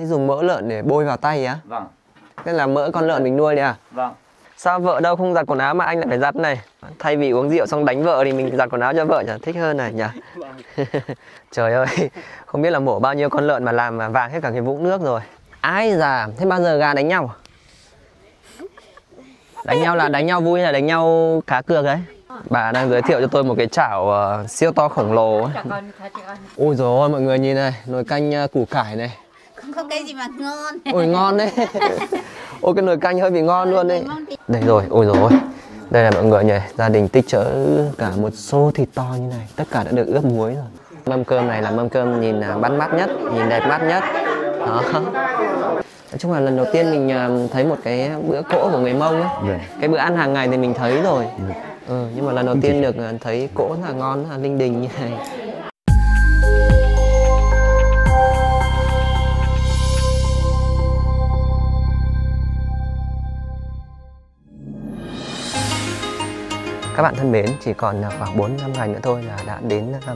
Thế dùng mỡ lợn để bôi vào tay á? Vâng, Thế là mỡ con lợn mình nuôi đấy à? vâng. Sao vợ đâu không giặt quần áo mà anh lại phải giặt này? Thay vì uống rượu xong đánh vợ thì mình giặt quần áo cho vợ nhỉ? Thích hơn này nhỉ? Trời ơi, không biết là mổ bao nhiêu con lợn mà làm mà vàng hết cả cái vũng nước rồi. Ai già, thế bao giờ gà đánh nhau? Đánh nhau là đánh nhau vui hay là đánh nhau cá cược đấy? Bà đang giới thiệu cho tôi một cái chảo ờ, siêu to khổng lồ ấy. Ôi dồi ôi, mọi người nhìn này, nồi canh ờ, củ cải này. Không có cái gì mà ngon. Ôi ngon đấy. Ôi cái nồi canh hơi bị ngon luôn đấy. Đây rồi, ôi rồi Đây là mọi người nhỉ, gia đình tích trữ cả một xô thịt to như này. Tất cả đã được ướp muối rồi. Mâm cơm này là mâm cơm nhìn à, bắt mắt nhất, nhìn đẹp mắt nhất. Đó. Nói chung là lần đầu tiên mình à, thấy một cái bữa cỗ của người Mông ấy. Vâng. Cái bữa ăn hàng ngày thì mình thấy rồi. Ừ, Nhưng mà lần đầu tiên được à, thấy cỗ là ngon, là linh đình như này Các bạn thân mến, chỉ còn à, khoảng 4 năm ngày nữa thôi là đã đến à,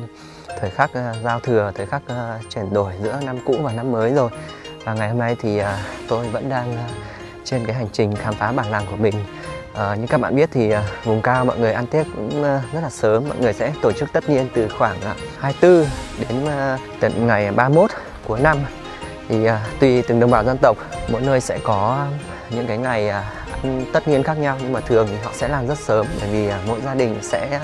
thời khắc à, giao thừa, thời khắc chuyển đổi giữa năm cũ và năm mới rồi. Và ngày hôm nay thì tôi vẫn đang trên cái hành trình khám phá bản làng của mình. Như các bạn biết thì vùng cao mọi người ăn Tết cũng rất là sớm, mọi người sẽ tổ chức tất nhiên từ khoảng 24 đến tận ngày 31 cuối năm. Thì tùy từng đồng bào dân tộc, mỗi nơi sẽ có những cái ngày tất niên khác nhau, nhưng mà thường thì họ sẽ làm rất sớm, bởi vì à, mỗi gia đình sẽ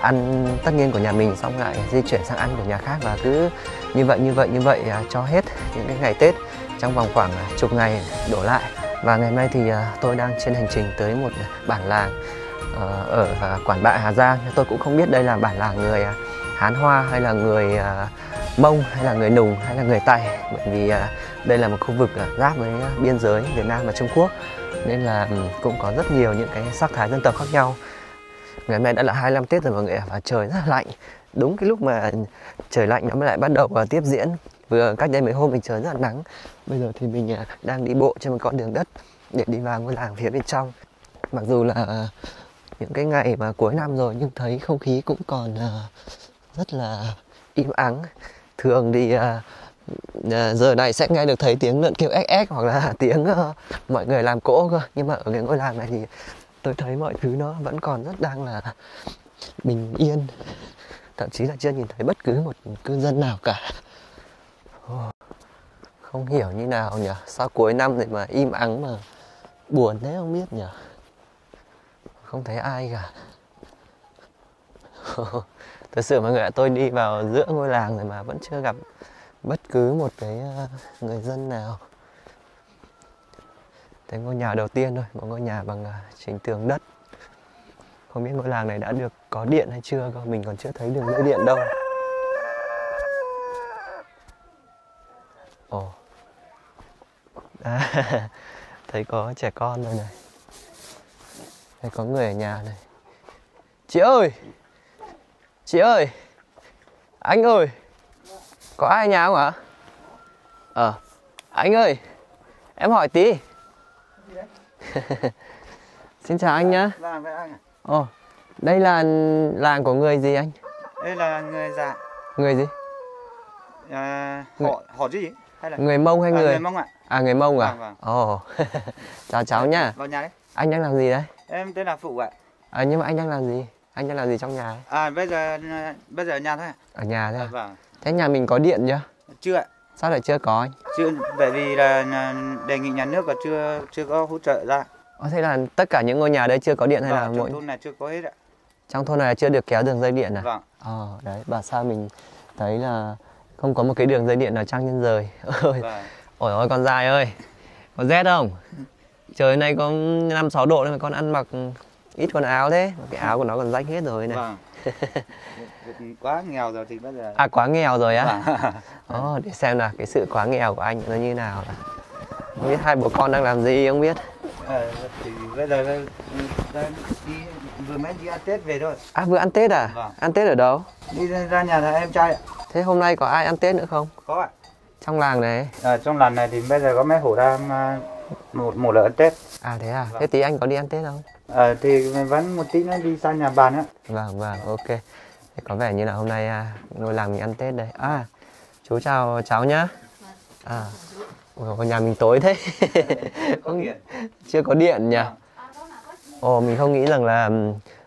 ăn tất niên của nhà mình, xong lại di chuyển sang ăn của nhà khác, và cứ như vậy như vậy như vậy à, cho hết những cái ngày Tết trong vòng khoảng à, chục ngày đổ lại. Và ngày hôm nay thì tôi đang trên hành trình tới một bản làng ờ, ở Quản Bạ, Hà Giang. Tôi cũng không biết đây là bản làng người Hán Hoa hay là người Mông, hay là người Nùng, hay là người Tày, bởi vì đây là một khu vực giáp với biên giới Việt Nam và Trung Quốc nên là ừ, cũng có rất nhiều những cái sắc thái dân tộc khác nhau. Ngày hôm nay đã là 25 Tết rồi mọi người và trời rất là lạnh. Đúng cái lúc mà trời lạnh nó mới lại bắt đầu à, tiếp diễn. Vừa cách đây mấy hôm mình trời rất là nắng. Bây giờ thì mình à, đang đi bộ trên một con đường đất để đi vào ngôi làng phía bên trong. Mặc dù là à, những cái ngày mà cuối năm rồi nhưng thấy không khí cũng còn à, rất là im ắng. Thường thì uh, à, giờ này sẽ nghe được thấy tiếng lợn kêu ếch ếch hoặc là tiếng uh, mọi người làm cỗ cơ. Nhưng mà ở cái ngôi làng này thì tôi thấy mọi thứ nó vẫn còn rất đang là bình yên. Thậm chí là chưa nhìn thấy bất cứ một cư dân nào cả. Không hiểu như nào nhỉ? Sao cuối năm rồi mà im ắng mà buồn thế không biết nhỉ? Không thấy ai cả. Thật sự mọi người ạ tôi đi vào giữa ngôi làng rồi mà vẫn chưa gặp bất cứ một cái ờ, người dân nào. Thấy ngôi nhà đầu tiên thôi, một ngôi nhà bằng ờ, chính tường đất. Không biết ngôi làng này đã được có điện hay chưa cơ, mình còn chưa thấy đường dây điện đâu. Ồ. À, Thấy có trẻ con rồi này. Thấy có người ở nhà này. Chị ơi! Chị ơi! Anh ơi! Có ai ở nhà không ạ? Ờ, anh ơi, em hỏi tí. Xin chào anh nhá. Vâng, vậy anh ạ. Ồ, đây là làng của người gì anh? Đây là người già. Người gì? À, họ họ gì? Hay là Người Mông hay À, người? người Mông ạ. À, người Mông à? Vâng, vâng. Ồ, chào cháu nhá. Vào nhà đấy. Anh đang làm gì đấy? Em tên là Phụ ạ. À, nhưng mà anh đang làm gì? Anh đang làm gì trong nhà? ấy? À bây giờ bây giờ ở nhà thôi. Ở nhà thế À, à? vâng. Thế nhà mình có điện chưa? Chưa ạ. Sao lại chưa có anh? Chưa bởi vì là là đề nghị nhà nước và chưa chưa có hỗ trợ ra. Ồ, thế là tất cả những ngôi nhà đây chưa có điện hay là Vâng, mỗi... trong thôn này chưa có hết ạ. Trong thôn này chưa được kéo đường dây điện à? Vâng. Ờ, đấy, bảo sao mình thấy là không có một cái đường dây điện nào trăng trên rời. Ôi, Vâng. ôi ôi con dài ơi, có rét không? Trời nay có 5 6 độ nên mà con ăn mặc ít quần áo thế. Cái áo của nó còn rách hết rồi này. Vâng. quá nghèo rồi thì bây giờ À quá nghèo rồi á. Vâng. Ồ, để xem là cái sự quá nghèo của anh nó như nào. Không biết hai bố con đang làm gì không biết. Ờ, thì bây giờ là đi vừa mới đi ăn Tết về thôi. À vừa ăn Tết à? Vâng. Ăn Tết ở đâu? Đi ra ra nhà thằng em trai ạ. Thế hôm nay có ai ăn Tết nữa không? Có ạ. Trong làng này. Ở trong làng này thì bây giờ có mấy hổ đang à, một một lợn Tết. À thế à? Vâng. Thế tí anh có đi ăn Tết không? Ờ, thì vẫn một tí nữa đi sang nhà bàn á. Vâng vâng ok có vẻ như là hôm nay à, ngôi làng mình ăn Tết đây. À chú chào cháu nhá. À, Ôi, nhà mình tối thế. Có điện chưa có điện nhỉ? Ồ mình không nghĩ rằng là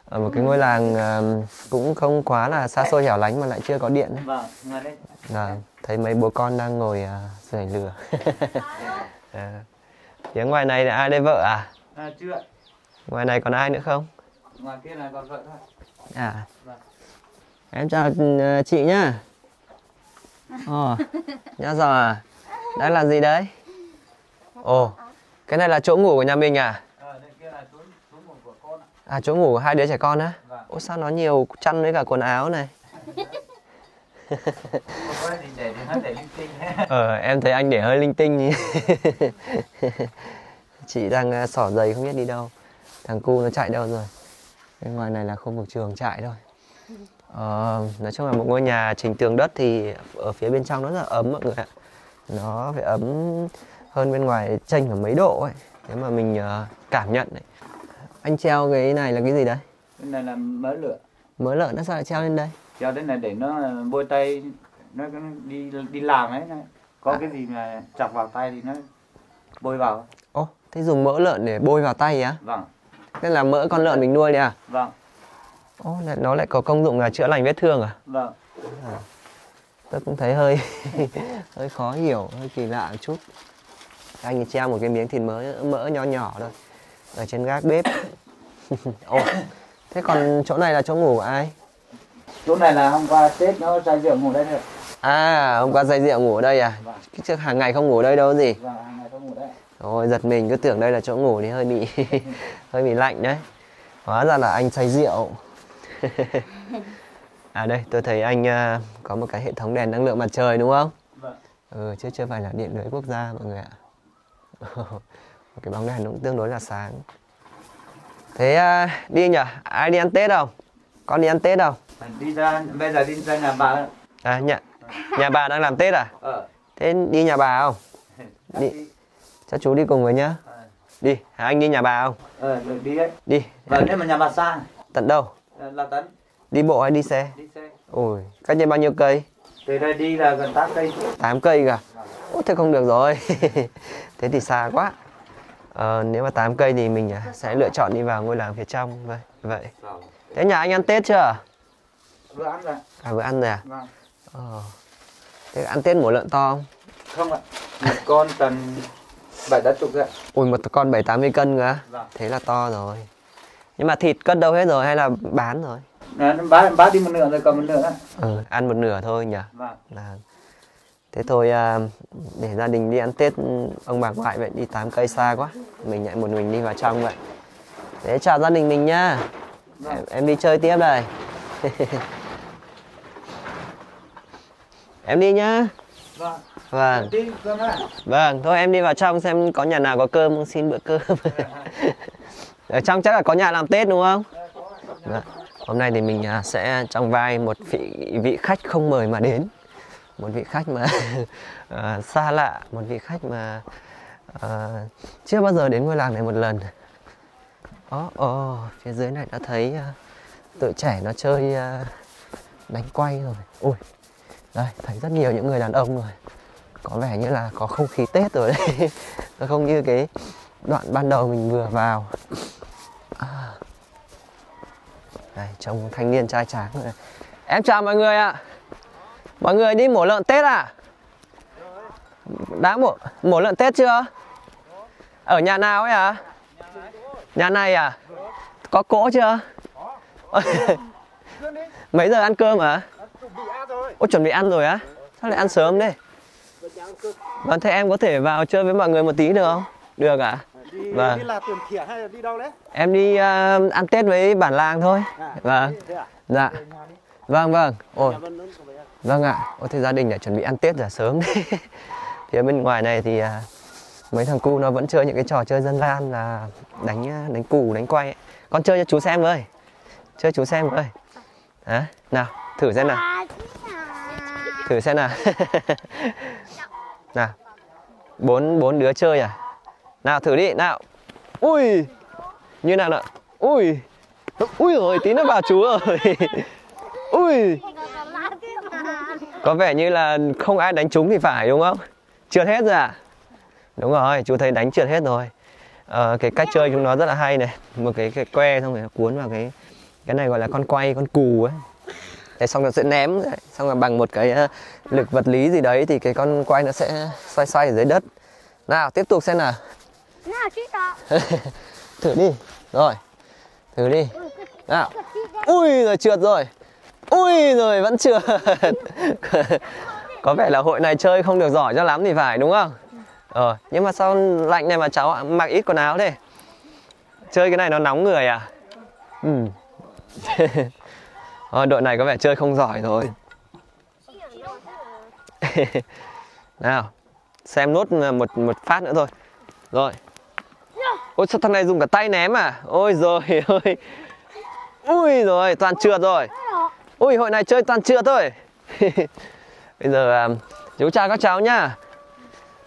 ở một cái ngôi làng cũng không quá là xa xôi hẻo lánh mà lại chưa có điện vâng ngồi Là thấy mấy bố con đang ngồi à, sưởi lửa. À. phía ngoài này là ai đây vợ à? À, chưa ngoài này còn ai nữa không? Ngoài kia là còn vợ thôi. À. em chào ừ, chị nhá. Ồ nhá giò à đang làm gì đấy? Ồ cái này là chỗ ngủ của nhà mình à? Ờ là à chỗ ngủ của hai đứa trẻ con á? Vâng. Ôi sao nó nhiều chăn với cả quần áo này? Ờ em thấy anh để hơi linh tinh nhỉ? Chị đang à, xỏ giày không biết đi đâu. Thằng cu nó chạy đâu rồi? Bên ngoài này là khu vực trường chạy thôi ờ, nói chung là một ngôi nhà trình tường đất thì ở phía bên trong nó rất là ấm mọi người ạ. Nó phải ấm hơn bên ngoài chênh ở mấy độ ấy. Nếu mà mình ờ, cảm nhận đấy anh treo cái này là cái gì đấy cái này là mỡ lửa. Mớ lợn nó sao lại treo lên đây? Cho đến này để nó bôi tay nó nó đi đi làm ấy có À. cái gì mà chọc vào tay thì nó bôi vào. Ô thế dùng mỡ lợn để bôi vào tay á? Vâng. Thế là mỡ con lợn mình nuôi đấy à? Vâng Lại- nó lại có công dụng là chữa lành vết thương à? vâng Tôi cũng thấy hơi hơi khó hiểu, hơi kỳ lạ một chút. Anh ấy treo một cái miếng thịt mỡ mỡ nhỏ nhỏ thôi ở trên gác bếp. Ồ, thế còn chỗ này là chỗ ngủ của ai? chỗ này là hôm qua tết nó say rượu ngủ đây rồi À, hôm qua say rượu ngủ ở đây à? vâng Chứ trước hàng ngày không ngủ đây đâu gì. vâng hàng ngày có ngủ đây Ôi, giật mình cứ tưởng đây là chỗ ngủ thì hơi bị hơi bị lạnh đấy. Hóa ra là anh say rượu. à đây, tôi thấy anh à, có một cái hệ thống đèn năng lượng mặt trời đúng không? vâng Ừ, chứ chưa phải là điện lưới quốc gia mọi người ạ. một cái bóng đèn cũng tương đối là sáng. Thế à, đi nhỉ? Ai đi ăn Tết không? Con đi ăn Tết không? đi ra bây giờ đi ra nhà bà À, nhà, nhà bà đang làm Tết à? ờ Thế đi nhà bà không? Đi. Cho chú đi cùng với nhá. ờ Đi, anh đi nhà bà không? ờ được đi đấy Đi. vâng nếu mà nhà bà xa Tận đâu? Là- là tấn Đi bộ hay đi xe? đi xe Ôi, cách đây bao nhiêu cây? từ đây đi là gần 8 cây 8 cây cả. Ôi, thế không được rồi. thế thì xa quá. Ờ, nếu mà 8 cây thì mình à, sẽ lựa chọn đi vào ngôi làng phía trong. Vậy. vậy. Vâng. Thế nhà anh ăn Tết chưa? vừa ăn rồi À vừa ăn rồi à? vâng Ờ. Thế ăn Tết mổ lợn to không? không ạ một con tầm bảy tám chục ạ Ui một con 7 80 cân cơ. vâng Thế là to rồi. Nhưng mà thịt cất đâu hết rồi hay là bán rồi? Bán bán đi một nửa rồi còn một nửa. Ừ, ăn một nửa thôi nhỉ. vâng Là Thế thôi à, để gia đình đi ăn Tết ông bà ngoại vậy đi 8 cây xa quá. Mình lại một mình đi vào trong vậy. Thế chào gia đình mình nhá. vâng Em, em đi chơi tiếp đây. em đi nhá. vâng Vâng. đi ạ Vâng, thôi em đi vào trong xem có nhà nào có cơm không xin bữa cơm. Ở trong chắc là có nhà làm Tết đúng không? Vâng. Hôm nay thì mình à, sẽ trong vai một vị, vị khách không mời mà đến. Một vị khách mà uh, xa lạ, một vị khách mà uh, chưa bao giờ đến ngôi làng này một lần. Ồ, oh, phía dưới này đã thấy uh, tụi trẻ nó chơi uh, đánh quay rồi. Ui, đây, thấy rất nhiều những người đàn ông rồi có vẻ như là có không khí Tết rồi đấy nó không như cái đoạn ban đầu mình vừa vào đây, trông thanh niên trai tráng rồi. Em chào mọi người ạ. Mọi người đi mổ lợn Tết à? Đã mổ mổ lợn Tết chưa? Ở nhà nào ấy à nhà này à? Có cỗ chưa? Mấy giờ ăn cơm à Ôi, chuẩn bị ăn rồi á? Sao lại ăn sớm đây Vâng thế em có thể vào chơi với mọi người một tí được không? Được ạ. Vâng. đi là tiền thỉa hay là đi đâu đấy? Em đi ờ, ăn Tết với bản làng thôi. À, Vâng. À? Dạ. Vâng vâng. Ôi. của về Vâng ạ. Ôi thế gia đình đã chuẩn bị ăn Tết từ sớm. Đấy Phía bên ngoài này thì à, Mấy thằng cu nó vẫn chơi những cái trò chơi dân gian là Đánh à, đánh cù đánh quay ấy. Con chơi cho chú xem với Chơi chú xem với Hả? Nào thử xem nào. Thử xem nào. Nào. Bốn bốn đứa chơi à nào thử đi. Nào. Ui. Như nào nào? Ui. Ui rồi tí nó vào chú rồi. Ui. Có vẻ như là không ai đánh trúng thì phải đúng không? Trượt hết rồi à? đúng rồi chú thấy đánh trượt hết rồi. À, cái cách chơi chúng nó rất là hay này. Một cái cái que xong rồi nó cuốn vào cái cái này gọi là con quay con cù ấy. Đấy, xong rồi sẽ ném xong rồi bằng một cái ờ, lực vật lý gì đấy thì cái con quay nó sẽ xoay xoay ở dưới đất. Nào tiếp tục xem nào nào chị đó thử đi. Rồi thử đi. Nào. ui rồi trượt rồi. Ui rồi vẫn trượt. Có vẻ là hội này chơi không được giỏi cho lắm thì phải đúng không? Ờ nhưng mà sao lạnh này mà cháu mặc ít quần áo thế. Chơi cái này nó nóng người à? Ừ. Ờ, đội này có vẻ chơi không giỏi rồi. Nào xem nốt một một phát nữa thôi. Rồi ôi sao thằng này dùng cả tay ném à? Ôi rồi ôi ui rồi toàn trượt rồi. ui hội này chơi toàn trượt thôi. Bây giờ à, chú chào các cháu nhá.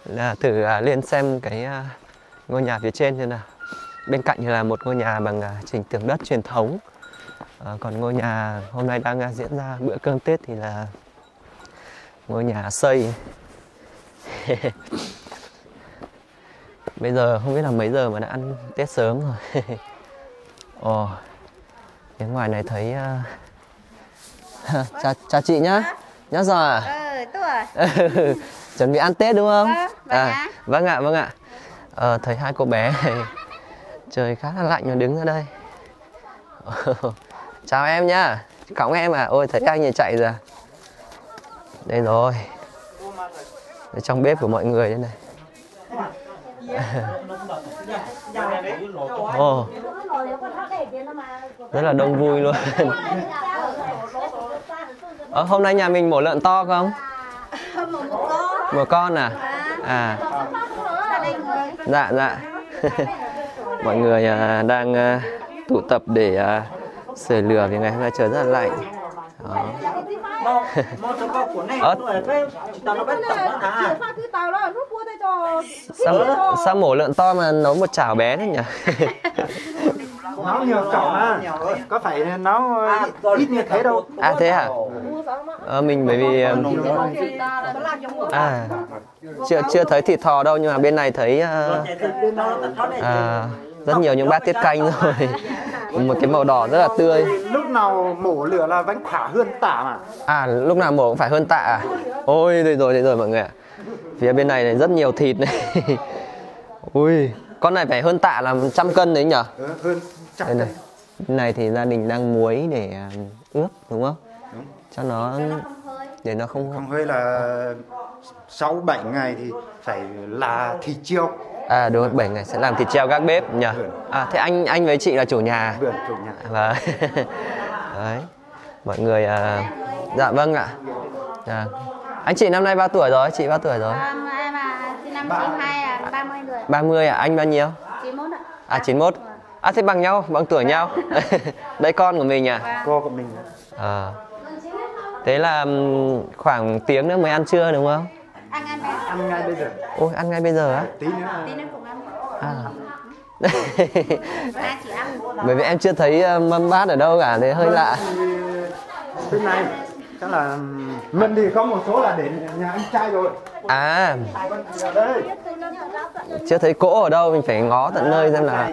Là thử à, lên xem cái à, ngôi nhà phía trên như nào. Bên cạnh là một ngôi nhà bằng trình tường đất truyền thống. À, còn ngôi nhà hôm nay đang diễn ra bữa cơm tết thì là ngôi nhà xây bây giờ không biết là mấy giờ mà đã ăn tết sớm rồi. Ồ phía ngoài này thấy uh... chào chào chị nhá. Nhá giờ à? Ờ tôi chuẩn bị ăn tết đúng không? Vâng, vâng ạ. vâng ạ vâng ạ. Ờ, thấy hai cô bé này trời khá là lạnh mà đứng ở đây. Chào em nhá. Cõng em à? Ôi thấy anh này chạy rồi à. đây rồi. Đây trong bếp của mọi người đây này Ồ, rất là đông vui luôn. Ờ, hôm nay nhà mình mổ lợn to không? Một con à? À. Dạ dạ. Mọi người à, đang à, tụ tập để à, sưởi lửa vì ngày hôm nay trời rất là lạnh. Đó. Mau, mau cho con cuốn này. Rồi cái tao nó bắt tổng nó à. sao, sao mổ lợn to mà nấu một chảo bé thế nhỉ? Nấu nhiều cậu mà. Có phải nấu ít như thế đâu? À thế hả ờ, mình bởi vì à, à chưa chưa thấy thịt thò đâu nhưng mà bên này thấy à, À, rất nhiều những bát tiết canh rồi. một cái màu đỏ rất là tươi. Lúc nào mổ lửa là vẫn khỏa hơn tả mà? À lúc nào mổ cũng phải hơn tạ à? Ôi đây rồi đây rồi mọi người ạ. Phía bên này, này rất nhiều thịt này. Ui con này phải hơn tạ là trăm cân đấy nhở Ừ, Hơn trăm đây này. này thì gia đình đang muối để à, ướp đúng không? Đúng. cho nó để nó không Không hơi là 6-7 ngày thì phải là thịt chiêu à đúng rồi bảy ngày sẽ làm thịt treo gác bếp nhỉ? À thế anh anh với chị là chủ nhà Vườn chủ nhà. Và đấy mọi người à, dạ vâng ạ. Dạ. anh chị năm nay bao tuổi rồi? Chị bao tuổi rồi? À, mà em à sinh năm 92 à 30 người 30 ạ anh bao nhiêu? 91 ạ. À 91 à thế bằng nhau bằng tuổi nhau. Đây con của mình à? Cô của mình à. thế là khoảng tiếng nữa mới ăn trưa đúng không anh ăn bé ăn ngay bây giờ. Ôi ăn ngay bây giờ á? Tí nữa. Tí nữa cùng ăn. À. ăn. Bởi vì em chưa thấy ờ, mâm bát ở đâu cả thế hơi lạ. Bên này chắc là mình thì có một số là để nhà anh trai rồi. À. Chưa thấy cỗ ở đâu mình phải ngó tận nơi xem là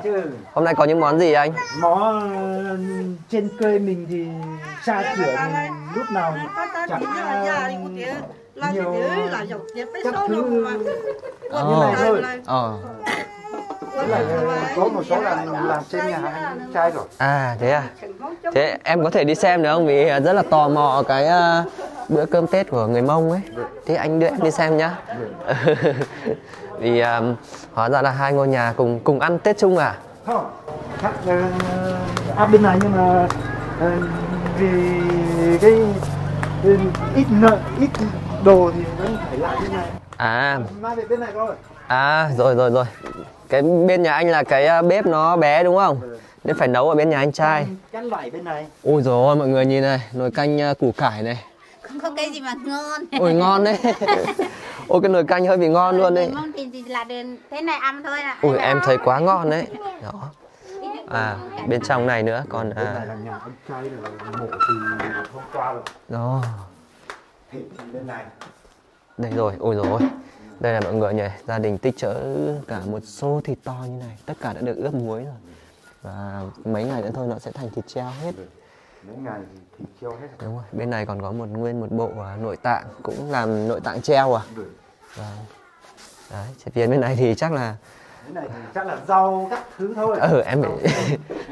hôm nay có những món gì anh? Món trên cây mình thì xa chữa lúc nào chẳng là nhiều là dọc dẹp mấy các số thứ. mà. Ờ. này thôi. ờ. Tức là có một số là làm trên nhà anh trai rồi. À thế à? Thế em có thể đi xem được không? Vì rất là tò mò cái ờ, bữa cơm tết của người mông ấy. Thế anh đưa em đi xem nhá. Vì ờ, hóa ra là hai ngôi nhà cùng cùng ăn tết chung à? Không. Khác uh, áp bên này nhưng mà ờ, vì cái cái ít nợ ít đồ thì vẫn phải lại bên này. À. Mai về bên này rồi à rồi rồi rồi. Cái bên nhà anh là cái ờ, bếp nó bé đúng không? Nên phải nấu ở bên nhà anh trai cắn vải bên này. Ôi rồi ôi mọi người nhìn này nồi canh ờ, củ cải này. Không có cái gì mà ngon. Ôi ngon đấy. Ôi cái nồi canh hơi bị ngon luôn đấy. mong thì, thì là thế này ăn thôi à ui em thấy quá ngon đấy. Đó. À bên trong này nữa còn à. Là nhà anh trai rồi mổ từ hôm qua rồi. Đó bên này. Đây rồi ôi rồi đây là mọi người nhỉ gia đình tích trữ cả một xô thịt to như này. Tất cả đã được ướp muối rồi. Và mấy ngày nữa thôi nó sẽ thành thịt treo hết. Mấy ngày thịt treo hết đúng rồi bên này còn có một nguyên một bộ à, nội tạng cũng làm nội tạng treo à. Vâng. Đấy phía bên này thì chắc là cái này thì chắc là rau các thứ thôi. Ừ em phải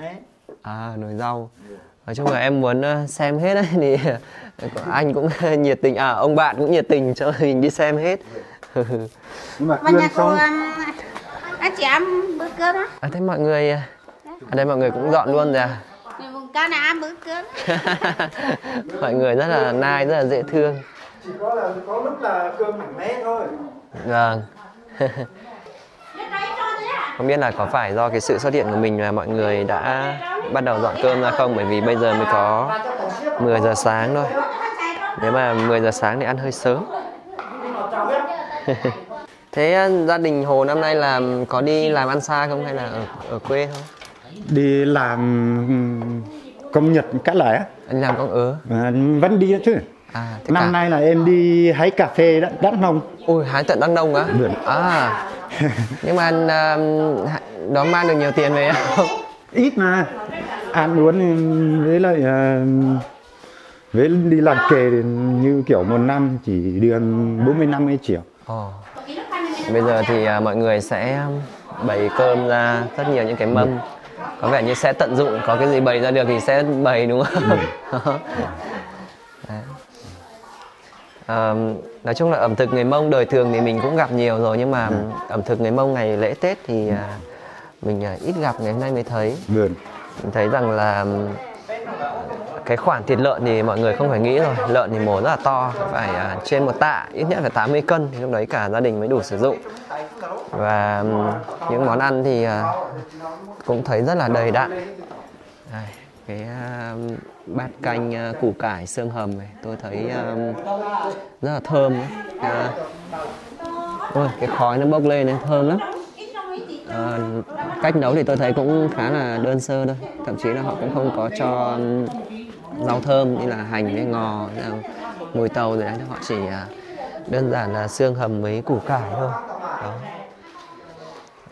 à nồi rau nói chung là em muốn ờ, xem hết đấy thì anh cũng nhiệt tình à ông bạn cũng nhiệt tình cho mình đi xem hết. Nhưng mà Mà xong ăn anh chị ăn bữa cơm á? À, thế mọi người ở đây mọi người cũng dọn luôn rồi à? Cao này ăn bữa cơm? Mọi người rất là nai rất là dễ thương. Chỉ có là có lúc là cơm mảnh mé thôi. Vâng. Không biết là có phải do cái sự xuất hiện của mình là mọi người đã bắt đầu dọn cơm ra không? Bởi vì bây giờ mới có 10 giờ sáng thôi. Nếu mà 10 giờ sáng thì ăn hơi sớm. Thế à, gia đình hồ năm nay là có đi làm ăn xa không hay là ở, ở quê thôi đi làm ừm, công nhật cắt lẻ anh làm con ớ. À, vẫn đi chứ. À năm cả. nay là em đi hái cà phê đắk đắk nông. Ôi hái tận đắk nông á? À. Nhưng mà à, đó mang được nhiều tiền về không ít mà ăn uống với lại à, với đi làm kề thì như kiểu một năm chỉ được 40 năm mươi triệu Ồ. Bây giờ thì à, mọi người sẽ bày cơm ra rất nhiều những cái mâm có vẻ như sẽ tận dụng có cái gì bày ra được thì sẽ bày đúng không? Đấy. Ờm, nói chung là ẩm thực người Mông đời thường thì mình cũng gặp nhiều rồi nhưng mà ẩm thực người Mông ngày lễ Tết thì à, mình à, ít gặp ngày hôm nay mới thấy. Vườn mình thấy rằng là cái khoản thịt lợn thì mọi người không phải nghĩ rồi. Lợn thì mổ rất là to phải à, trên một tạ ít nhất phải 80 cân thì lúc đấy cả gia đình mới đủ sử dụng. Và những món ăn thì à, cũng thấy rất là đầy đặn. Đây, cái bát canh củ cải xương hầm này tôi thấy rất là thơm ấy. À, ôi cái khói nó bốc lên ấy, thơm lắm à, cách nấu thì tôi thấy cũng khá là đơn sơ thôi. Thậm chí là họ cũng không có cho rau thơm như là hành với ngò là mùi tàu rồi đấy. Họ chỉ à, đơn giản là xương hầm với củ cải thôi. Đó.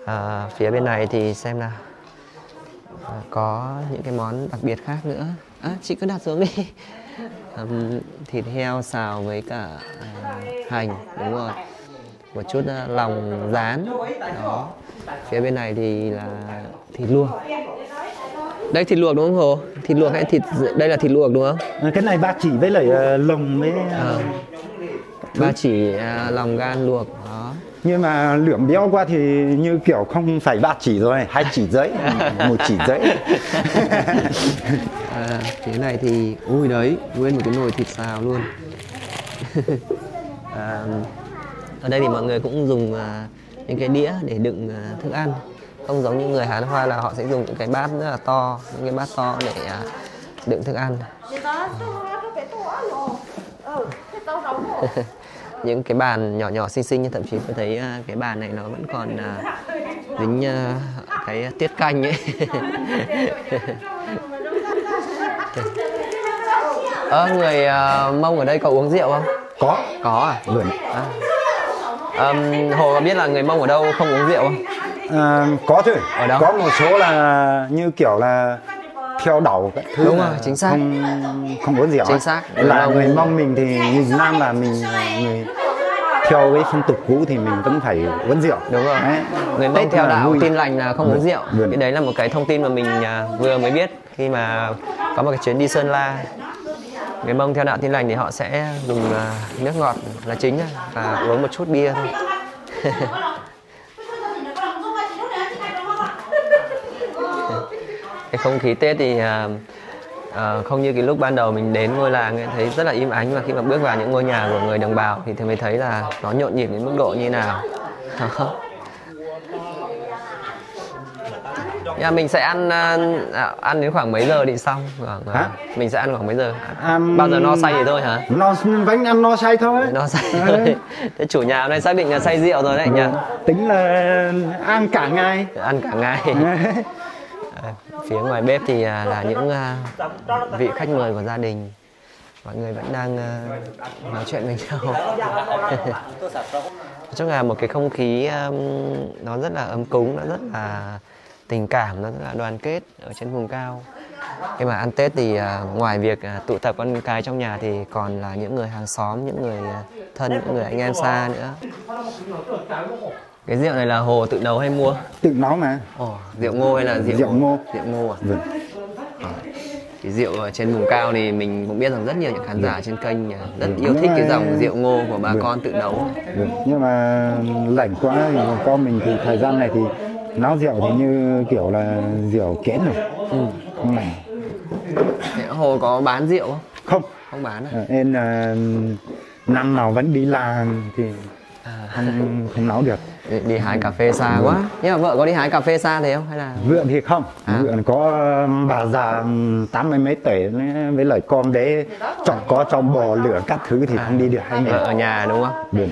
À, phía bên này thì xem nào. À, có những cái món đặc biệt khác nữa. À, chị cứ đặt xuống đi. Um, thịt heo xào với cả uh, hành đúng rồi một chút à, lòng rán đó. Phía bên này thì là thịt luộc. Đây thịt luộc đúng không hồ? Thịt luộc hay thịt đây là thịt luộc đúng không? À, cái này ba chỉ với lại à, lồng với à, Ờ. ba chỉ à, lòng gan luộc. Đó. Nhưng mà lượng béo qua thì như kiểu không phải ba chỉ rồi hai chỉ giấy một chỉ giấy à, phía này thì ui đấy nguyên một cái nồi thịt xào luôn. À, ở đây thì mọi người cũng dùng à, những cái đĩa để đựng à, thức ăn không giống như người Hán Hoa là họ sẽ dùng những cái bát rất là to những cái bát to để à, đựng thức ăn những cái bàn nhỏ nhỏ xinh xinh nhưng thậm chí tôi thấy cái bàn này nó vẫn còn dính cái tiết canh ấy Ơ người à, Mông ở đây có uống rượu không? có Có à? vườn à. Ờm, Hồ có biết là người Mông ở đâu không uống rượu không? à, có chứ Ở đâu? có một số là như kiểu là theo đầu các thứ Đúng rồi, chính xác. không không uống rượu Chính xác. là Người người Mông- mong mình thì người nam là mình người theo cái phong tục cũ thì mình vẫn phải uống rượu Đúng rồi. Đấy. Người Tết Mông theo đạo vui. tin lành là không uống Vâng, rượu. vâng. Cái đấy là một cái thông tin mà mình à, vừa mới biết khi mà có một cái chuyến đi Sơn La. Người Mông theo đạo tin lành thì họ sẽ dùng à, nước ngọt là chính và uống một chút bia thôi. cái không khí Tết thì uh, không như cái lúc ban đầu mình đến ngôi làng ấy, thấy rất là im ắng và khi mà bước vào những ngôi nhà của người đồng bào thì thì mới thấy là nó nhộn nhịp đến mức độ như nào Đó. Nhà mình sẽ ăn à, à, ăn đến khoảng mấy giờ thì xong? Khoảng, à, Hả? mình sẽ ăn khoảng mấy giờ? Ăn- bao giờ no say thì thôi hả? nó vẫn ăn no say thôi. No say. Thôi thế chủ nhà hôm nay xác định là say rượu rồi đấy nhỉ tính là ăn cả ngày. Ăn cả ngày. Phía ngoài bếp thì à, là những à, vị khách mời của gia đình. Mọi người vẫn đang à, nói chuyện với nhau. Chung là một cái không khí um, nó rất là ấm cúng nó rất là tình cảm nó rất là đoàn kết ở trên vùng cao. Khi mà ăn tết thì à, ngoài việc à, tụ tập con cái trong nhà thì còn là những người hàng xóm những người à, thân những người anh em xa nữa. Cái rượu này là hồ tự nấu hay mua? Tự nấu mà. Ồ, rượu ngô hay là rượu Rượu ngô. rượu ngô à? Vâng. Cái rượu ở trên vùng cao thì mình cũng biết rằng rất nhiều những khán giả trên kênh à, rất Ừ, yêu thích cái dòng rượu ngô của bà Ừ. con tự nấu. Được. nhưng mà lạnh quá thì con mình thì thời gian này thì nấu rượu thì như kiểu là rượu kén rồi ừ. không lạnh Thế hồ có bán rượu không? Không. Không bán à? Ờ, nên là năm nào vẫn đi làm thì không không nấu được. Đi, đi hái cà phê xa quá. Nhưng mà vợ có đi hái cà phê xa thế không? Hay là vượn thì không. À. vượn có bà già tám mươi mấy tuổi với lại con bé chọn có trong bò lửa các thứ thì không đi được hay vợ mệt ở nhà đúng không? Được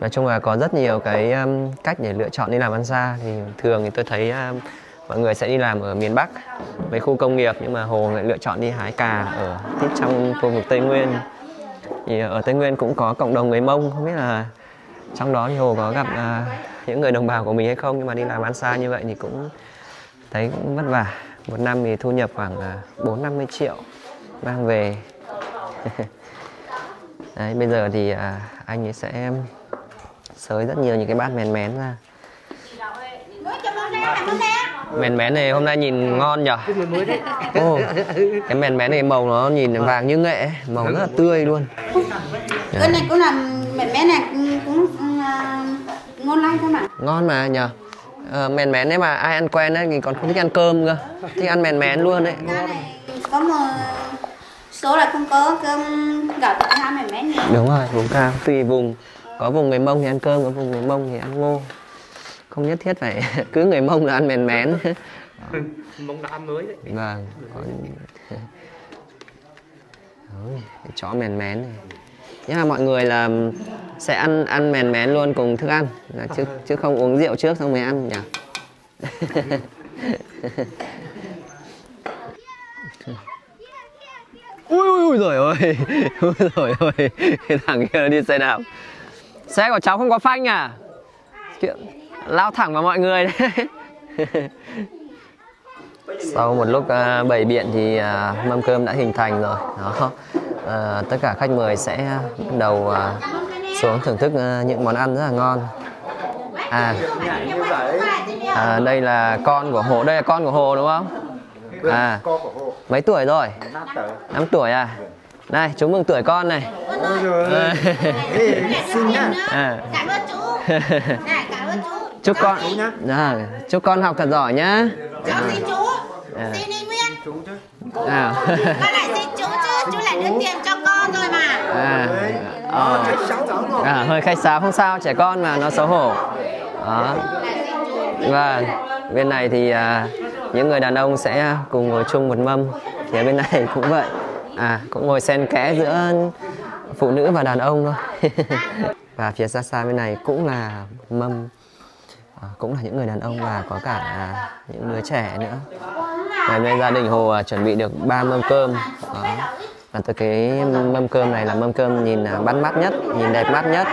nói chung là có rất nhiều cái um, cách để lựa chọn đi làm ăn xa. Thì thường thì tôi thấy um, mọi người sẽ đi làm ở miền Bắc mấy khu công nghiệp nhưng mà Hồ lại lựa chọn đi hái cà ở tiếp trong khu vực Tây Nguyên. Thì ở Tây Nguyên cũng có cộng đồng người Mông không biết là trong đó thì Hồ có gặp uh, những người đồng bào của mình hay không nhưng mà đi làm ăn xa như vậy thì cũng thấy cũng vất vả. Một năm thì thu nhập khoảng à, bốn năm mươi triệu mang về. Đấy, bây giờ thì à, anh ấy sẽ sới rất nhiều những cái bát mèn mén ra. Mèn mén này hôm nay nhìn ngon nhở? Ồ, cái mèn mén này màu nó nhìn vàng như nghệ ấy, màu rất là tươi luôn. Cái này cũng là mẹ mẹ này cũng, cũng à, ngon lắm không ạ? Ngon mà nhở? Ờ, mèn mén đấy mà ai ăn quen ấy thì còn không thích ăn cơm cơ. Thích ăn mèn mén luôn đấy có một số là không có cơm gạo tự hai mẹ mẹ nhiều đúng rồi vùng cao tùy vùng. Có vùng người mông thì ăn cơm có vùng người mông thì ăn ngô. Không nhất thiết phải cứ người mông là ăn mèn mén. Mong đã mới đấy. Vâng có cái chó mèn mén này. Nhưng mà mọi người là sẽ ăn ăn mèn mén luôn cùng thức ăn. Là chứ chứ không uống rượu trước xong mới ăn nhỉ ui ui ui rồi ôi. Ui rồi ôi. Cái thằng kia nó đi xe đạp xe của cháu không có phanh à? Chuyện- lao thẳng vào mọi người đấy. Sau một lúc uh, bày biện thì uh, mâm cơm đã hình thành rồi. Đó. Uh, tất cả khách mời sẽ bắt đầu uh, xuống thưởng thức uh, những món ăn rất là ngon. À, à đây là con của hồ đây là con của hồ đúng không? À. Mấy tuổi rồi? 5 tuổi. À? Này chúc mừng tuổi con này. À. xin nhá à. cảm ơn chú này cảm ơn chú. Chúc con à, chúc con học thật giỏi nhá. Cháu xin chú. À. xin đi nguyên. À. con lại xin chú chứ. Chú lại đưa tiền cho con rồi mà. À, ờ. à hơi khách sáo không sao trẻ con mà nó xấu hổ. Đó và bên này thì à, những người đàn ông sẽ cùng ngồi chung một mâm. Phía bên này cũng vậy. À cũng ngồi xen kẽ giữa phụ nữ và đàn ông thôi. Và phía xa xa bên này cũng là mâm à, cũng là những người đàn ông và có cả à, những đứa trẻ nữa. Ngày hôm nay gia đình hồ à, chuẩn bị được ba mâm cơm. Đó. và từ cái mâm cơm này là mâm cơm nhìn à, bắt mắt nhất nhìn đẹp mắt nhất.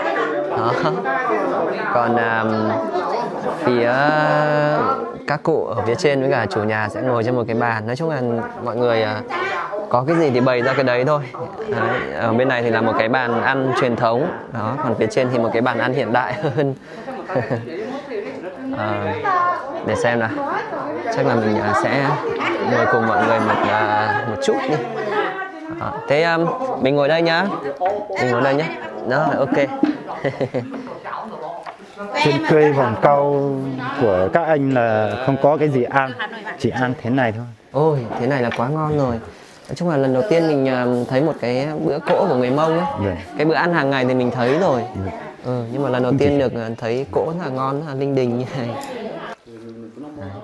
Đó. Còn à, phía ờ, các cụ ở phía trên với cả chủ nhà sẽ ngồi trên một cái bàn. Nói chung là mọi người ờ, có cái gì thì bày ra cái đấy thôi. Đấy. ở bên này thì là một cái bàn ăn truyền thống. Đó còn phía trên thì một cái bàn ăn hiện đại hơn. À, để xem nào. Chắc là mình sẽ ngồi cùng mọi người một một chút đi. À, thế um, mình ngồi đây nhá. Mình ngồi đây nhá. Đó ok. trên quê vòng cao của các anh là không có cái gì ăn chỉ ăn thế này thôi. Ôi thế này là quá ngon rồi. Nói chung là lần đầu tiên mình à, thấy một cái bữa cỗ của người mông ấy. Vâng. cái bữa ăn hàng ngày thì mình thấy rồi. Ừ, nhưng mà lần đầu tiên được à, thấy cỗ là ngon là linh đình như này.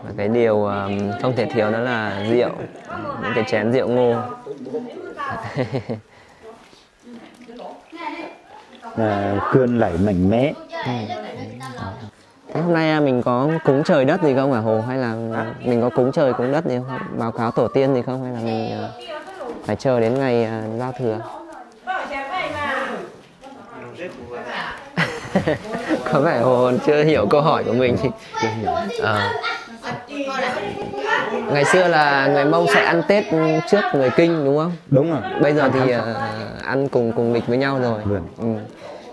Và cái điều à, không thể thiếu đó là rượu. Những cái chén rượu ngô cơn lẩy mạnh mẽ. Thế hôm nay à, mình có cúng trời đất gì không hả Hồ hay là mình có cúng trời cúng đất gì không? Báo cáo tổ tiên gì không hay là mình à, phải chờ đến ngày à, giao thừa? có vẻ hồ chưa hiểu câu hỏi của mình hiểu ngày xưa là người mông sẽ ăn tết trước người kinh đúng không đúng rồi bây giờ thì ăn cùng cùng lịch với nhau rồi Vâng. ừ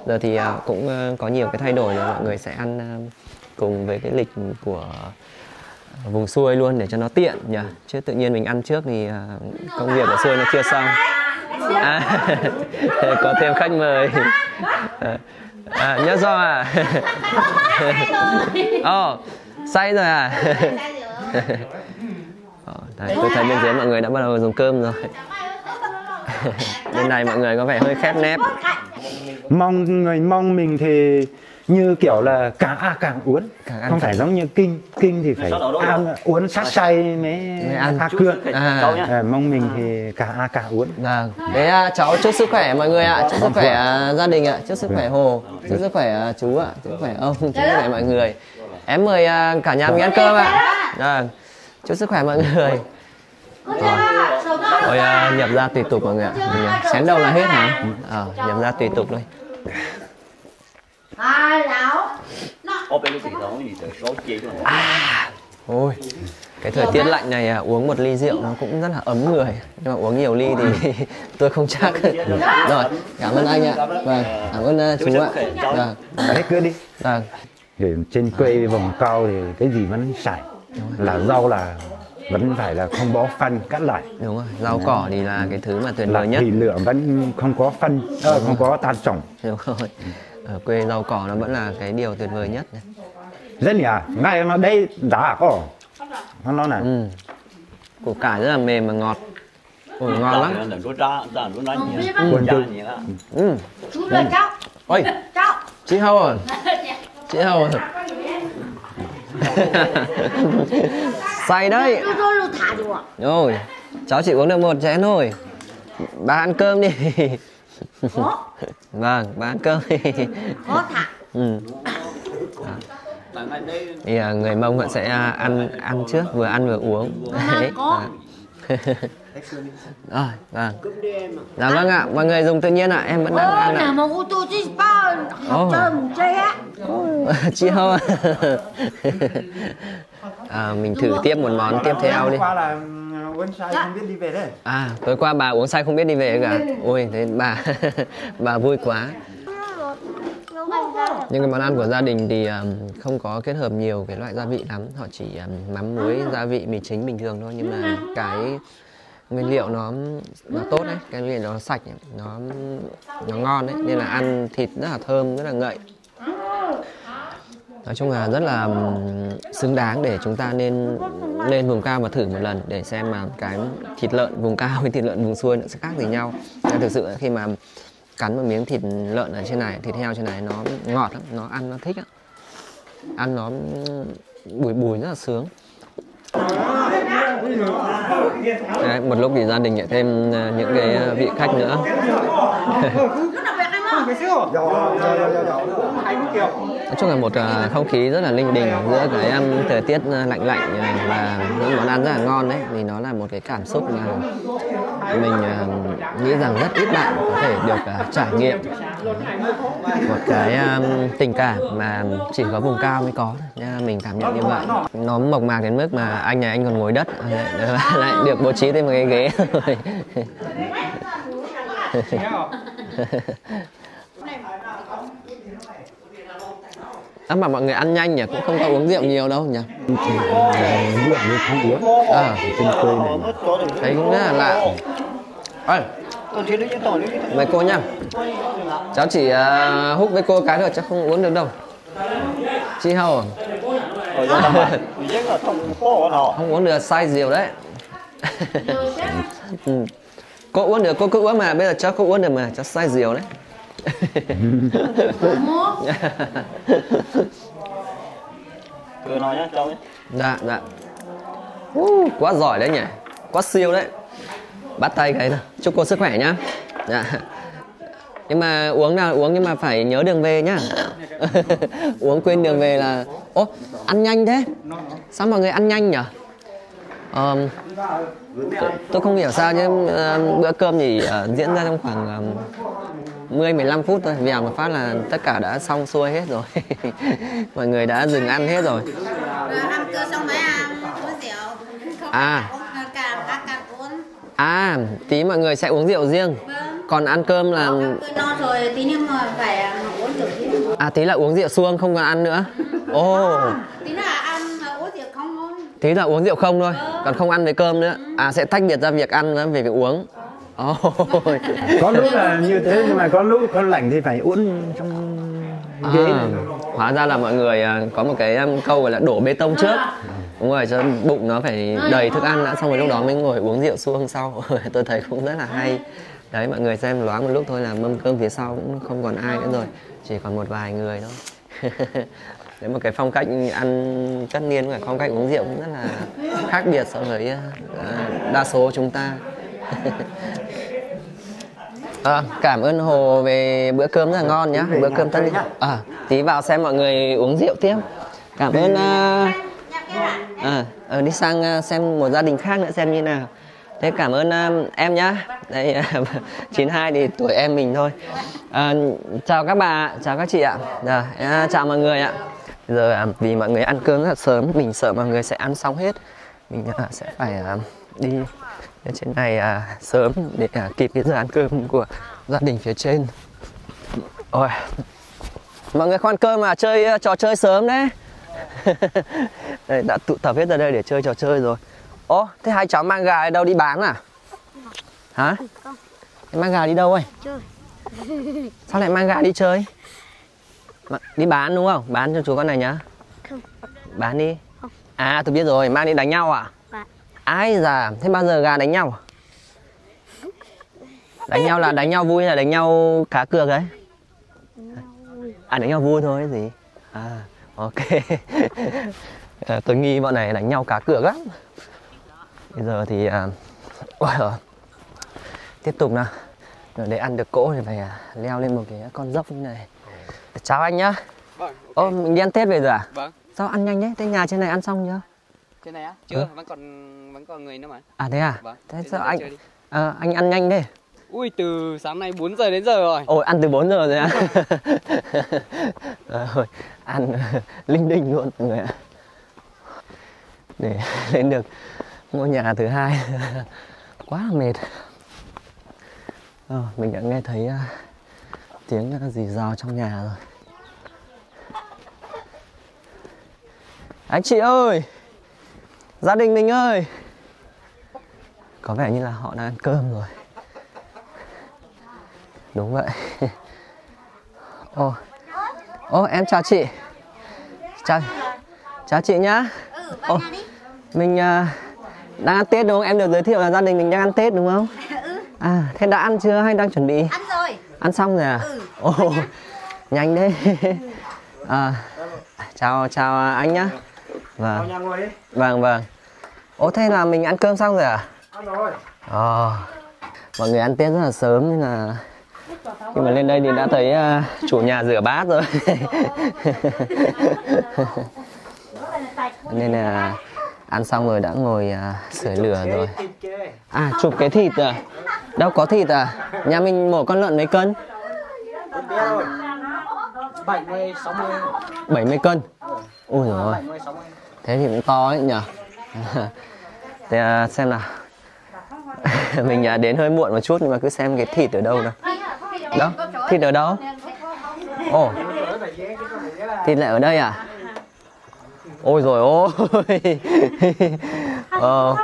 giờ thì à, cũng ờ, có nhiều cái thay đổi rồi mọi người sẽ ăn ờ, cùng với cái lịch của vùng xuôi luôn để cho nó tiện nhỉ. Chứ tự nhiên mình ăn trước thì ờ, công việc ở xuôi nó chưa xong. À, có thêm khách mời. À, nhớ do à. Ồ say rồi à. Oh, đây, tôi thấy bên dưới mọi người đã bắt đầu dùng cơm rồi. bên này mọi người có vẻ hơi khép nép. Mong người mong mình thì như kiểu là càng ăn càng uốn. Càng ăn không phải giống như kinh. Kinh thì phải ăn uốn sát say mới Mới ăn. ăn cương à, à, mong mình thì càng ăn càng uốn. Vâng. Thế à, cháu chúc sức khỏe mọi người ạ. Chúc sức khỏe à, gia đình ạ. Chúc sức khỏe hồ. Chúc sức khỏe à, chú ạ. Chúc sức khỏe ông. Chúc sức khỏe mọi người. Em mời à, cả nhà mình ăn cơm ạ. Vâng. Chúc sức khỏe mọi người rồi à, nhập ra tùy tục mọi người ạ. Sáng à, đầu là hết hả? À, nhập ra tùy tục thôi. À, ôi cái thời tiết lạnh này à, uống một ly rượu nó cũng rất là ấm người. Nhưng mà uống nhiều ly thì tôi không chắc. Rồi cảm ơn anh ạ. Vâng cảm ơn à, chú ạ. Vâng. Hết cứ đi. Vâng. Trên quê vòng cao thì cái gì vẫn sạch là rau là vẫn phải là không bó phân cắt lại. Đúng rồi, rau cỏ thì là cái thứ mà tuyệt vời nhất. thì lượng vẫn không có phân ờ, không có tan trồng Đúng rồi. Ở quê rau cỏ nó vẫn là cái điều tuyệt vời nhất. Này. rất nhỉ ngay mà đây giá có nó nói này. Ừ. Củ cải rất là mềm và ngọt. Ôi, ngon lắm. Có nói nhiều. Quần đó ừ. Chú lên cháu. Ôi, Cháu. chị Hậu à? Chị Hậu à Say đấy. Rồi, cháu chỉ uống được một chén thôi. Bà ăn cơm đi. Vâng, bà ăn cơm đi. Thả. ừ. Thì à, người Mông họ sẽ à, ăn ăn trước vừa ăn vừa uống. Đấy. có. à. Rồi, vâng. Dạ vâng ạ, mọi người dùng tự nhiên ạ, em vẫn đang ăn ạ. mà ô tô chứ học Ồ. chơi một chơi á. Chị ạ. à, mình thử tiếp một món tiếp theo đi. là uống sai không biết đi về đấy À, tối qua bà uống say không biết đi về cả. Ôi, thế bà bà vui quá. Nhưng cái món ăn của gia đình thì um, không có kết hợp nhiều cái loại gia vị lắm. Họ chỉ um, mắm muối, gia vị mì chính bình thường thôi. Nhưng mà cái nguyên liệu nó nó tốt đấy, cái nguyên liệu nó sạch, ấy, nó nó ngon đấy. Nên là ăn thịt rất là thơm, rất là ngậy. Nói chung là rất là xứng đáng để chúng ta nên lên vùng cao và thử một lần để xem mà cái thịt lợn vùng cao với thịt lợn vùng xuôi nó sẽ khác gì nhau. nên thực sự khi mà cắn một miếng thịt lợn ở trên này, thịt heo trên này nó ngọt lắm, nó ăn nó thích lắm. Ăn nó bùi bùi rất là sướng. Đấy, một lúc thì gia đình lại thêm ờ, những cái ờ, vị khách nữa. Nói chung là một ờ, không khí rất là linh đình giữa cái um, thời tiết ờ, lạnh lạnh ờ, và những món ăn rất là ngon đấy. Thì nó là một cái cảm xúc mà mình ờ, nghĩ rằng rất ít bạn có thể được ờ, trải nghiệm. Một cái um, tình cảm mà chỉ có vùng cao mới có. Nên là mình cảm nhận như vậy. Nó mộc mạc đến mức mà anh nhà anh còn ngồi đất. Lại, lại được bố trí thêm một cái ghế rồi À mà mọi người ăn nhanh nhỉ, cũng không có uống rượu nhiều đâu nhỉ. Lượng như không uống. À, trên quê này thấy cũng rất là lạ. Đi mời cô nhá. Cháu chỉ à, hút với cô cái thôi, cháu không uống được đâu. Chị mà rất là không có họ. Không uống được sai rượu đấy. Ừ. Cô uống được, cô cứ uống mà, bây giờ cháu không uống được mà, cháu sai rượu đấy cười nói nhá cháu nhé Dạ, dạ. Uh, Quá giỏi đấy nhỉ, quá siêu đấy. Bắt tay cái nào chúc cô sức khỏe nhá. Dạ. Nhưng mà uống nào uống nhưng mà phải nhớ đường về nhá. Uống quên đường về là ô ăn nhanh thế. Sao mọi người ăn nhanh nhỉ Ờm, tôi, không hiểu sao chứ ờ, bữa cơm thì ờ, diễn ra trong khoảng 10 15 phút thôi, vèo một phát là tất cả đã xong xuôi hết rồi. Mọi người đã dừng ăn hết rồi. À. À, tí mọi người sẽ uống rượu riêng. vâng Còn ăn cơm là nhưng phải à, tí là uống rượu xuông không còn ăn nữa. Ồ, tí là ăn mà uống rượu không thôi tí là uống rượu không thôi, còn không ăn với cơm nữa. À sẽ tách biệt ra việc ăn nữa về việc uống. Ồ. có lúc là như thế nhưng mà có lúc có lạnh thì phải uống trong ghế À, này. hóa ra là mọi người à, có một cái um, câu gọi là đổ bê tông trước. Đúng rồi cho bụng nó phải đầy thức ăn đã xong rồi lúc đó mới ngồi uống rượu xuông sau. Tôi thấy cũng rất là hay. Đấy mọi người xem loáng một lúc thôi là mâm cơm phía sau cũng không còn ai nữa rồi chỉ còn một vài người thôi đấy một cái phong cách ăn tất niên và phong cách uống rượu cũng rất là khác biệt so với à, đa số chúng ta À, cảm ơn Hồ về bữa cơm rất là ngon nhá, bữa cơm tất niên. À, tí vào xem mọi người uống rượu tiếp. Cảm ơn uh, à, ờ, đi sang xem một gia đình khác nữa xem như nào. Thế cảm ơn uh, em nhá. Đây uh, 92 thì tuổi em mình thôi. À, chào các bà, chào các chị ạ. Rồi, à, chào mọi người ạ. Giờ à, vì mọi người ăn cơm rất là sớm, mình sợ mọi người sẽ ăn xong hết. Mình à, sẽ phải à, đi ở trên này à, sớm để à, kịp cái giờ ăn cơm của gia đình phía trên. Ôi. Mọi người khoan cơm mà chơi trò chơi sớm đấy. đây, đã tụ tập hết ra đây để chơi trò chơi rồi. Ô, thế hai cháu mang gà đi đâu đi bán à? Hả? Mang gà đi đâu ơi? Chơi. Sao lại mang gà đi chơi? Mà- Đi bán đúng không? Bán cho chú con này nhá. Không. Bán đi. Không. À, tôi biết rồi, mang đi đánh nhau à? Bạn. Ai già, thế bao giờ gà đánh nhau? Đánh nhau là đánh nhau vui hay là đánh nhau cá cược đấy? À đánh nhau vui thôi gì? À, ok. à, tôi nghi bọn này đánh nhau cá cược lắm. Bây giờ thì à, ôi giời. tiếp tục nào. Rồi để ăn được cỗ thì phải à, leo lên một cái con dốc như này. Chào anh nhá. Vâng, Ô, mình đi ăn Tết về rồi à? Vâng. Sao ăn nhanh đấy? Thế nhà trên này ăn xong chưa? Trên này á? Chưa, vẫn còn vẫn còn người nữa mà. À thế à? Vâng. Thế trên sao anh đi. à, anh ăn nhanh thế? Ui, từ sáng nay 4 giờ đến giờ rồi. Ôi ăn từ 4 giờ rồi á. rồi, ăn linh đinh luôn mọi người ạ. Để lên được ngôi nhà thứ hai quá là mệt. Ờ, mình đã nghe thấy à, tiếng rì rào trong nhà rồi. Anh chị ơi! Gia đình mình ơi! Có vẻ như là họ đang ăn cơm rồi. Đúng vậy. Ô, ô em chào chị. Chào, chào chị nhá. ừ Ô, mình à, đang ăn Tết đúng không? Em được giới thiệu là gia đình mình đang ăn Tết đúng không? ừ À, thế đã ăn chưa hay đang chuẩn bị? ăn rồi Ăn xong rồi à? Ừ, Ồ, nhanh đấy. À, chào chào anh nhá. Vâng, nhà ngồi đi. vâng vâng. Ồ thế là mình ăn cơm xong rồi à? Ăn rồi. Ờ, mọi người ăn Tết rất là sớm nên là khi mà lên đây thì đã thấy à, chủ nhà rửa bát rồi. nên là ăn xong rồi đã ngồi à, sưởi lửa rồi. À chụp cái thịt à? Đâu có thịt à? Nhà mình mổ con lợn mấy cân? 70 60 70 cân. Ui rồi. 70 60. Thế thì cũng to ấy nhỉ? Để à, xem nào. mình à, đến hơi muộn một chút nhưng mà cứ xem cái thịt ở đâu nào. Đó, Thịt ở đâu? Ồ, thịt lại ở đây à? Ôi rồi ôi. ờ,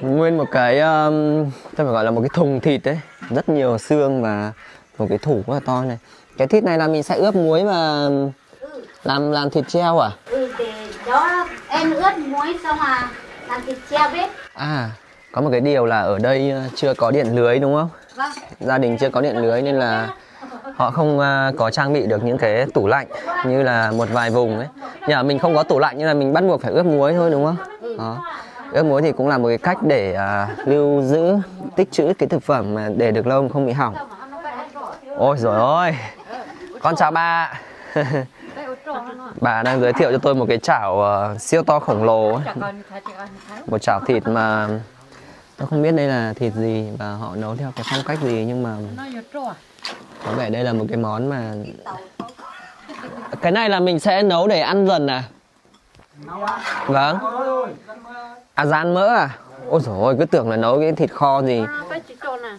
nguyên một cái um, tôi phải gọi là một cái thùng thịt đấy, rất nhiều xương và một cái thủ rất là to này. Cái thịt này là mình sẽ ướp muối và làm làm thịt treo à? ừ để đó em ướt muối xong mà làm thịt treo bếp À, có một cái điều là ở đây ờ, chưa có điện lưới đúng không? vâng Gia đình chưa có điện lưới nên là họ không ờ, có trang bị được những cái tủ lạnh như là một vài vùng ấy. Nhà mình không có tủ lạnh nhưng là mình bắt buộc phải ướp muối thôi đúng không? Đó. Ướp muối thì cũng là một cái cách để à, lưu giữ tích trữ cái thực phẩm mà để được lâu không bị hỏng. Ôi rồi ôi. Con chào bà. bà đang giới thiệu cho tôi một cái chảo ờ, siêu to khổng lồ ấy. một chảo thịt mà tôi không biết đây là thịt gì và họ nấu theo cái phong cách gì nhưng mà có vẻ đây là một cái món mà cái này là mình sẽ nấu để ăn dần à vâng à rán mỡ à? Ôi dồi ôi cứ tưởng là nấu cái thịt kho gì. Trộn à.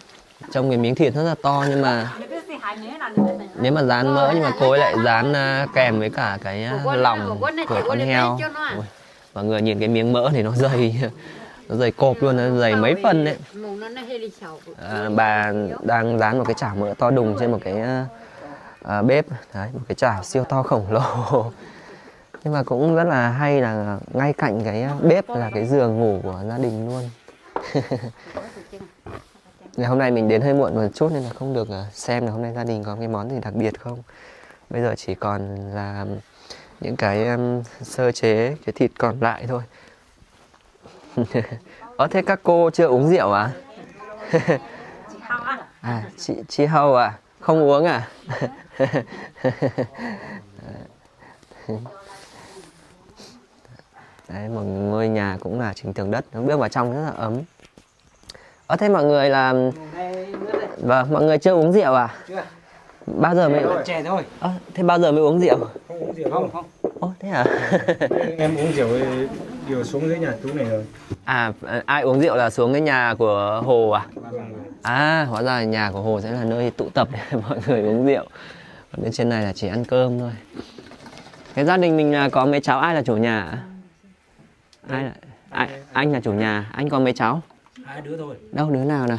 trong cái miếng thịt rất là to nhưng mà nếu mà rán mỡ nhưng mà cô ấy lại rán à, kèm với cả cái à, lòng của con heo. Ôi, mọi người nhìn cái miếng mỡ thì nó dày nó dày cộp luôn nó dày mấy phân đấy. À, bà đang dán một cái chảo mỡ to đùng trên một cái à, à, bếp. Đấy một cái chảo siêu to khổng lồ nhưng mà cũng rất là hay là ngay cạnh cái bếp là cái giường ngủ của gia đình luôn Ngày hôm nay mình đến hơi muộn một chút nên là không được à, xem là hôm nay gia đình có cái món gì đặc biệt không. Bây giờ chỉ còn là những cái um, sơ chế cái thịt còn lại thôi. Ờ thế các cô chưa uống rượu à? à chị chị Hầu à? Không uống à? Đấy, một ngôi nhà cũng là trình tường đất, nó bước vào trong rất là ấm. Ờ thế mọi người là Vâng, mọi người chưa uống rượu à? Chưa. Bao giờ mới Trẻ thôi. Ờ, thế bao giờ mới uống rượu? Không uống rượu không? không. Ồ, thế à? em uống rượu thì điều xuống dưới nhà chú này rồi à, ai uống rượu là xuống cái nhà của Hồ à? À, hóa ra là nhà của Hồ sẽ là nơi tụ tập để mọi người uống rượu. Còn bên trên này là chỉ ăn cơm thôi. Cái gia đình mình là có mấy cháu ai là chủ nhà? Ai là ai, anh là chủ nhà, anh có mấy cháu? hai đứa thôi Đâu đứa nào nào?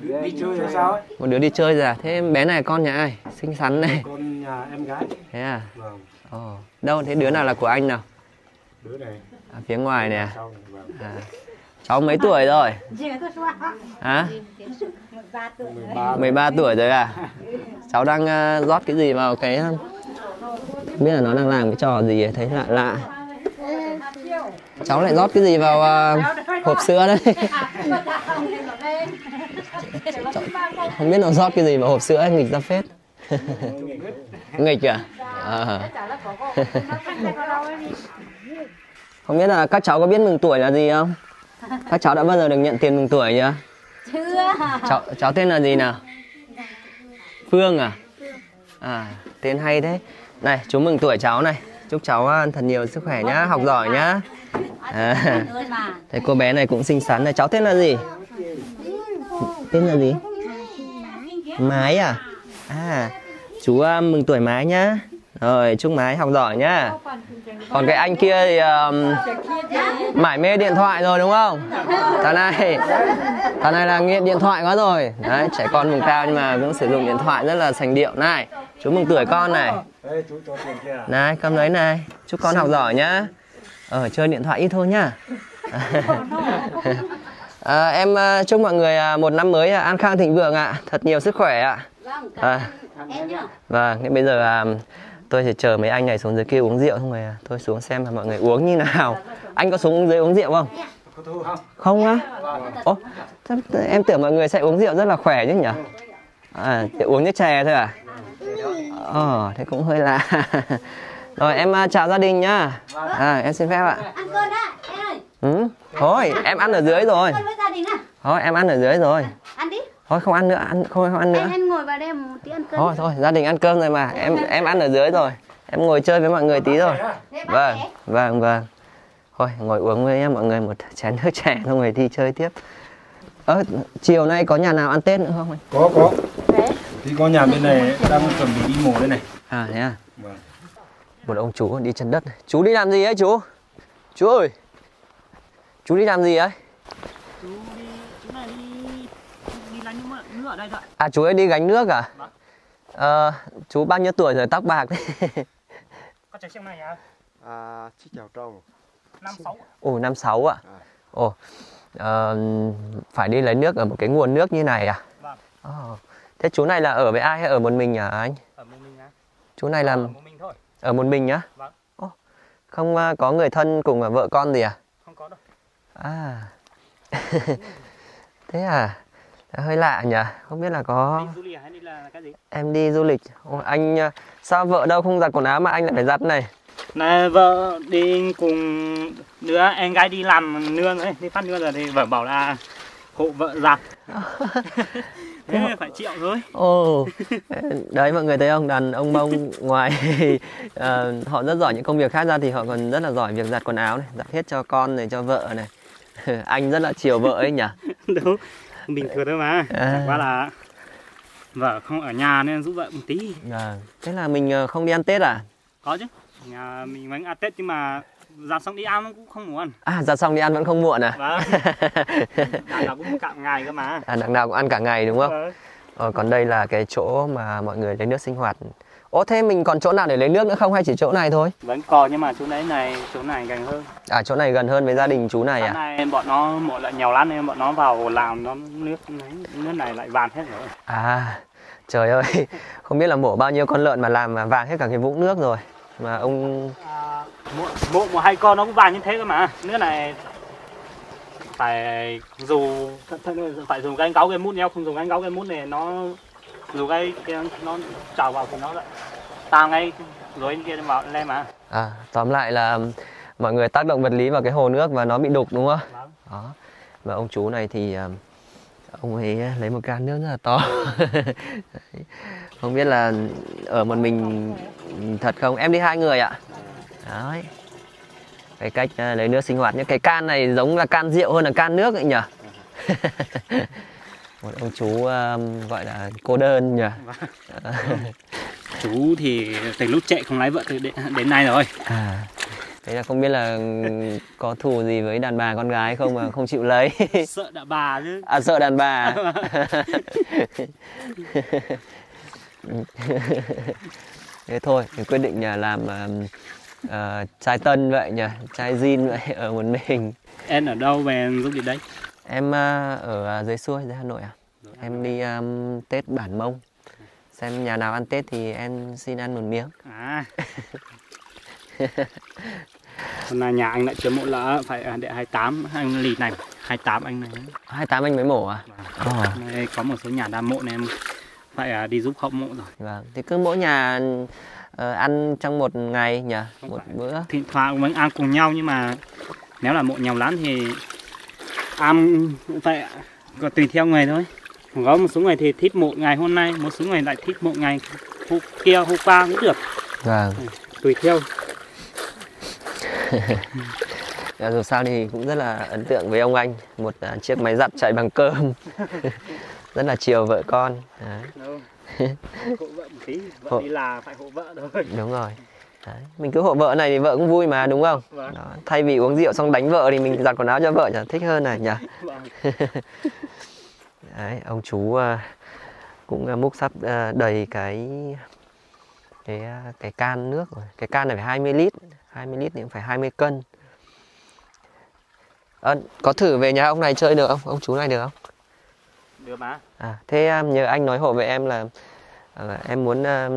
đi chơi rồi sao ấy Một đứa đi chơi rồi à? Thế em bé này con nhà ai? Xinh xắn này. con nhà em gái Thế à? vâng Ồ, đâu thế đứa nào là của anh nào? đứa này À, phía ngoài nè. này vâng À. Cháu mấy tuổi rồi? Hả? 13 13 tuổi rồi à? Cháu đang uh, rót cái gì vào cái không biết là nó đang làm cái trò gì ấy, thấy lạ lạ. Cháu lại rót cái gì vào uh, hộp sữa đấy. Cháu, không biết nó rót cái gì vào hộp sữa ấy, nghịch ra phết. nghịch à? à. không biết là các cháu có biết mừng tuổi là gì không? Các cháu đã bao giờ được nhận tiền mừng tuổi chưa? Chưa. cháu cháu tên là gì nào phương à à tên hay thế này chú mừng tuổi cháu này chúc cháu à, thật nhiều sức khỏe nhá học giỏi nhá à, Ơi mà. thế cô bé này cũng xinh xắn này. Cháu tên là gì? Tên là gì? Mái à? À chú à, mừng tuổi mái nhá. Rồi chúc mái học giỏi nhá. Còn cái anh kia thì um, mải mê điện thoại rồi đúng không? Thằng này thằng này là nghiện điện thoại quá rồi. Đấy trẻ con vùng cao nhưng mà cũng sử dụng điện thoại rất là sành điệu. Này chú mừng tuổi con này. Ê, chú cho tiền kia à? Này cầm lấy này. Chúc con học giỏi nhá ờ chơi điện thoại ít thôi nhá. À, em à, chúc mọi người à, một năm mới à, an khang thịnh vượng ạ. Thật nhiều sức khỏe ạ. Vâng, à, em nhá. vâng thế bây giờ à, tôi sẽ chờ mấy anh này xuống dưới kia uống rượu xong rồi à, tôi xuống xem là mọi người uống như nào. Anh có xuống dưới uống rượu không? Thu không? Không á? Ố thế em tưởng mọi người sẽ uống rượu rất là khỏe chứ nhỉ? À chỉ uống nước chè thôi à? Ờ thế cũng hơi lạ rồi em à, chào gia đình nhá. À em xin phép ạ. Ăn cơm đã, em ơi. ừ? Thôi em ăn ở dưới rồi. Cơm với gia đình à? thôi em ăn ở dưới rồi. Ăn đi. thôi không ăn nữa ăn không không ăn nữa. Em, em ngồi vào đây một tí ăn cơm. thôi thôi gia đình ăn cơm rồi mà. Em em ăn ở dưới rồi. Em ngồi chơi với mọi người tí rồi. vâng vâng vâng. Thôi ngồi uống với mọi người một chén nước chè xong rồi đi chơi tiếp. Ơ chiều nay có nhà nào ăn tết nữa không anh? Có có. Thì có nhà bên này đang chuẩn bị đi mổ đây này. À thế à? vâng một ông chú đi chân đất này. chú đi làm gì ấy chú? Chú ơi! Chú đi làm gì ấy? À chú ấy đi gánh nước à? Ờ chú bao nhiêu tuổi rồi? Tóc bạc đấy. Có chạy xem này hả À, chiếc chào trâu. năm sáu. Ồ năm sáu ạ? Ồ ờ, phải đi lấy nước ở một cái nguồn nước như này à? Vâng. Ồ. thế chú này là ở với ai hay ở một mình à anh? Ở một mình á chú này là ở một mình ở một mình nhá? Vâng. Ồ, không à, có người thân cùng à, vợ con gì à? Không có đâu. À. Thế à? Hơi lạ nhỉ? Không biết là có du lịch hay đi là cái gì? Em đi du lịch. Ồ, anh à, sao vợ đâu không giặt quần áo mà anh lại phải giặt này? Này vợ đi cùng đứa em gái đi làm nương ấy đi phát nương rồi thì vợ bảo là hộ vợ giặt thế phải triệu thôi Ồ, đấy mọi người thấy không? Đàn ông Mông ngoài ờ, họ rất giỏi những công việc khác ra thì họ còn rất là giỏi việc giặt quần áo này, giặt hết cho con này, cho vợ này. Anh rất là chiều vợ ấy nhỉ? đúng bình thường thôi mà À. qua là vợ không ở nhà nên giúp vợ một tí Vâng. Thế là mình ờ, không đi ăn Tết à? có chứ nhà mình vẫn ăn tết nhưng mà ra xong đi ăn cũng không muốn À, giặt xong đi ăn vẫn không muộn à? vâng đàn nào cũng cạn ngày cơ mà À, đằng nào cũng ăn cả ngày đúng không? Vâng. Ờ, còn đây là cái chỗ mà mọi người lấy nước sinh hoạt. Ồ, thế mình còn chỗ nào để lấy nước nữa không hay chỉ chỗ này thôi? vẫn còn nhưng mà chỗ đấy này chỗ này gần hơn À, chỗ này gần hơn với gia đình chú này à? nay bọn nó một lại nhiều lắm nên bọn nó vào làm nó nước này, nước này lại vàng hết rồi À, trời ơi, không biết là mổ bao nhiêu con lợn mà làm mà vàng hết cả cái vũng nước rồi. Mà ông à, một, một, một hai con nó cũng vàng như thế cơ mà nước này phải dù phải dùng cái gáo cái mút nhau không dùng cái gáo cái mút này nó dù cái, cái nó trào vào thì nó lại tan ngay rồi kia vào lên mà À, tóm lại là mọi người tác động vật lý vào cái hồ nước và nó bị đục đúng không? Vâng. Đó. Và ông chú này thì à, ông ấy lấy một can nước rất là to. Không biết là ở một mình thật không? Em đi hai người ạ. Đấy. Cái cách à, lấy nước sinh hoạt nhé. Cái can này giống là can rượu hơn là can nước ấy nhỉ? một ông chú à, gọi là cô đơn nhỉ? chú thì từ lúc chạy không lái vợ từ đến, đến nay rồi À, thế là không biết là có thù gì với đàn bà con gái không mà không chịu lấy. sợ đã bà chứ À sợ đàn bà. thế thôi, mình quyết định là làm uh, trai tân vậy nhỉ, trai zin vậy ở một mình. em ở đâu về giúp đi đấy Em uh, ở dưới xuôi dưới Hà Nội à? Em đi um, Tết bản Mông. Xem nhà nào ăn Tết thì em xin ăn một miếng. à hôm nay nhà anh lại chưa mộ lỡ phải à, để 28 anh lì này 28 anh này 28 anh mới mổ à? Ờ. Đây, có một số nhà đa mộ nên em phải à, đi giúp họ mộ rồi Vâng, thì cứ mỗi nhà ờ, ăn trong một ngày nhỉ, Không một phải. bữa. thỉnh thoảng vẫn ăn cùng nhau nhưng mà nếu là mộ nhiều lắm thì ăn cũng phải có tùy theo người thôi có một số người thì thích một ngày hôm nay một số người lại thích một ngày hôm kia hôm qua cũng được Vâng. tùy theo Dù sao thì cũng rất là ấn tượng với ông anh, một à, chiếc máy giặt chạy bằng cơm. rất là chiều vợ con. Đấy, Đâu. hộ vợ một tí vợ Hộ. đi là phải hộ vợ thôi đúng rồi. Đấy. Mình cứ hộ vợ này thì vợ cũng vui mà đúng không? Vâng. Đó. Thay vì uống rượu xong đánh vợ thì mình giặt quần áo cho vợ chả thích hơn này nhỉ? Vâng. Đấy, ông chú à, cũng à, múc sắp à, đầy cái cái cái can nước rồi. Cái can này phải 20 lít, 20 lít thì cũng phải 20 cân. Ờ, có thử về nhà ông này chơi được không? Ông chú này được không? được mà À, thế à, nhờ anh nói hộ với em là, là em muốn à,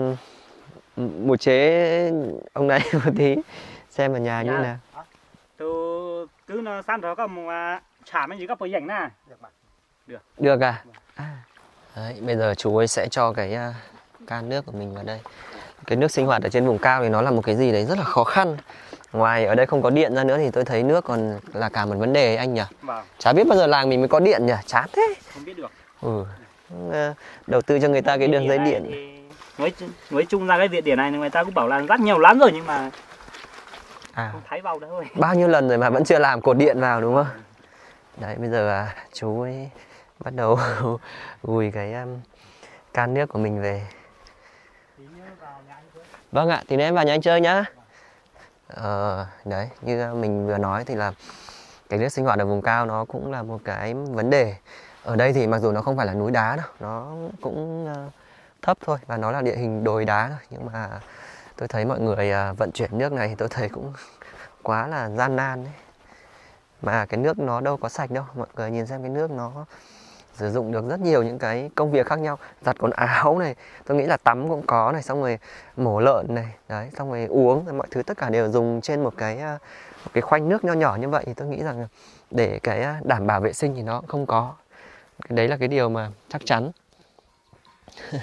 m- một chế ông này một tí xem ở nhà như Dạ. nào. từ cứ nó san đó có một à, chả mấy gì có bồi dành nè được mà Được à? à. Đấy, bây giờ chú ấy sẽ cho cái à, can nước của mình vào đây. Cái nước sinh hoạt ở trên vùng cao thì nó là một cái gì đấy rất là khó khăn. Ngoài ở đây không có điện ra nữa thì tôi thấy nước còn là cả một vấn đề anh nhỉ. vâng Chả biết bao giờ làng mình mới có điện nhỉ, chán thế. không biết được Ừ. Ờ, Đầu tư cho người ta cái đường dây điện. nói nói chung ra cái điện điện này người ta cũng bảo là rất nhiều lắm rồi nhưng mà À, không thấy vào đâu bao nhiêu lần rồi mà vẫn chưa làm cột điện vào đúng không? Đấy, bây giờ à, chú ấy bắt đầu gùi cái um, can nước của mình về. Vâng ạ, thì em vào nhà anh chơi nhá. Ờ, đấy, như mình vừa nói thì là cái nước sinh hoạt ở vùng cao nó cũng là một cái vấn đề. Ở đây thì mặc dù nó không phải là núi đá đâu, nó cũng ờ, thấp thôi và nó là địa hình đồi đá thôi. Nhưng mà tôi thấy mọi người ờ, vận chuyển nước này thì tôi thấy cũng quá là gian nan đấy. Mà cái nước nó đâu có sạch đâu, mọi người nhìn xem cái nước nó sử dụng được rất nhiều những cái công việc khác nhau, giặt quần áo này, tôi nghĩ là tắm cũng có này, xong rồi mổ lợn này, đấy, xong rồi uống, rồi mọi thứ tất cả đều dùng trên một cái à, một cái khoanh nước nho nhỏ như vậy, thì tôi nghĩ rằng để cái à, đảm bảo vệ sinh thì nó cũng không có. Cái đấy là cái điều mà chắc chắn.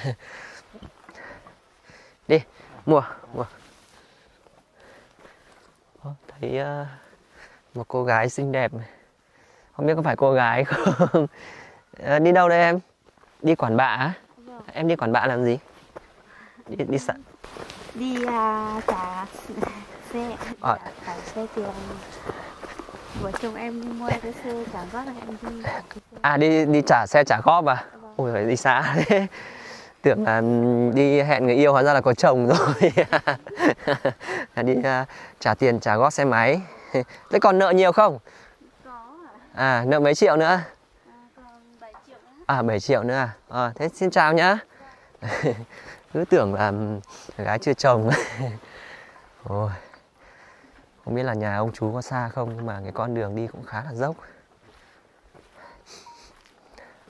Đi, mua mua. Thấy à, một cô gái xinh đẹp không biết có phải cô gái không? À, đi đâu đây em? Đi quản bạ á? Em đi quản bạ làm gì? Đi đi sa đi à, trả xe. Ờ. trả, xe tiền. Vợ chồng em mua cái xe trả góp là em đi à đi đi trả xe trả góp à? Ôi phải đi xa thế. Tưởng là đi hẹn người yêu hóa ra là có chồng rồi. Đi à, trả tiền trả góp xe máy. Thế còn nợ nhiều không? À nợ mấy triệu nữa à 7 triệu nữa à? À thế xin chào nhá. Cứ tưởng là gái chưa chồng. Ôi không biết là nhà ông chú có xa không nhưng mà cái con đường đi cũng khá là dốc.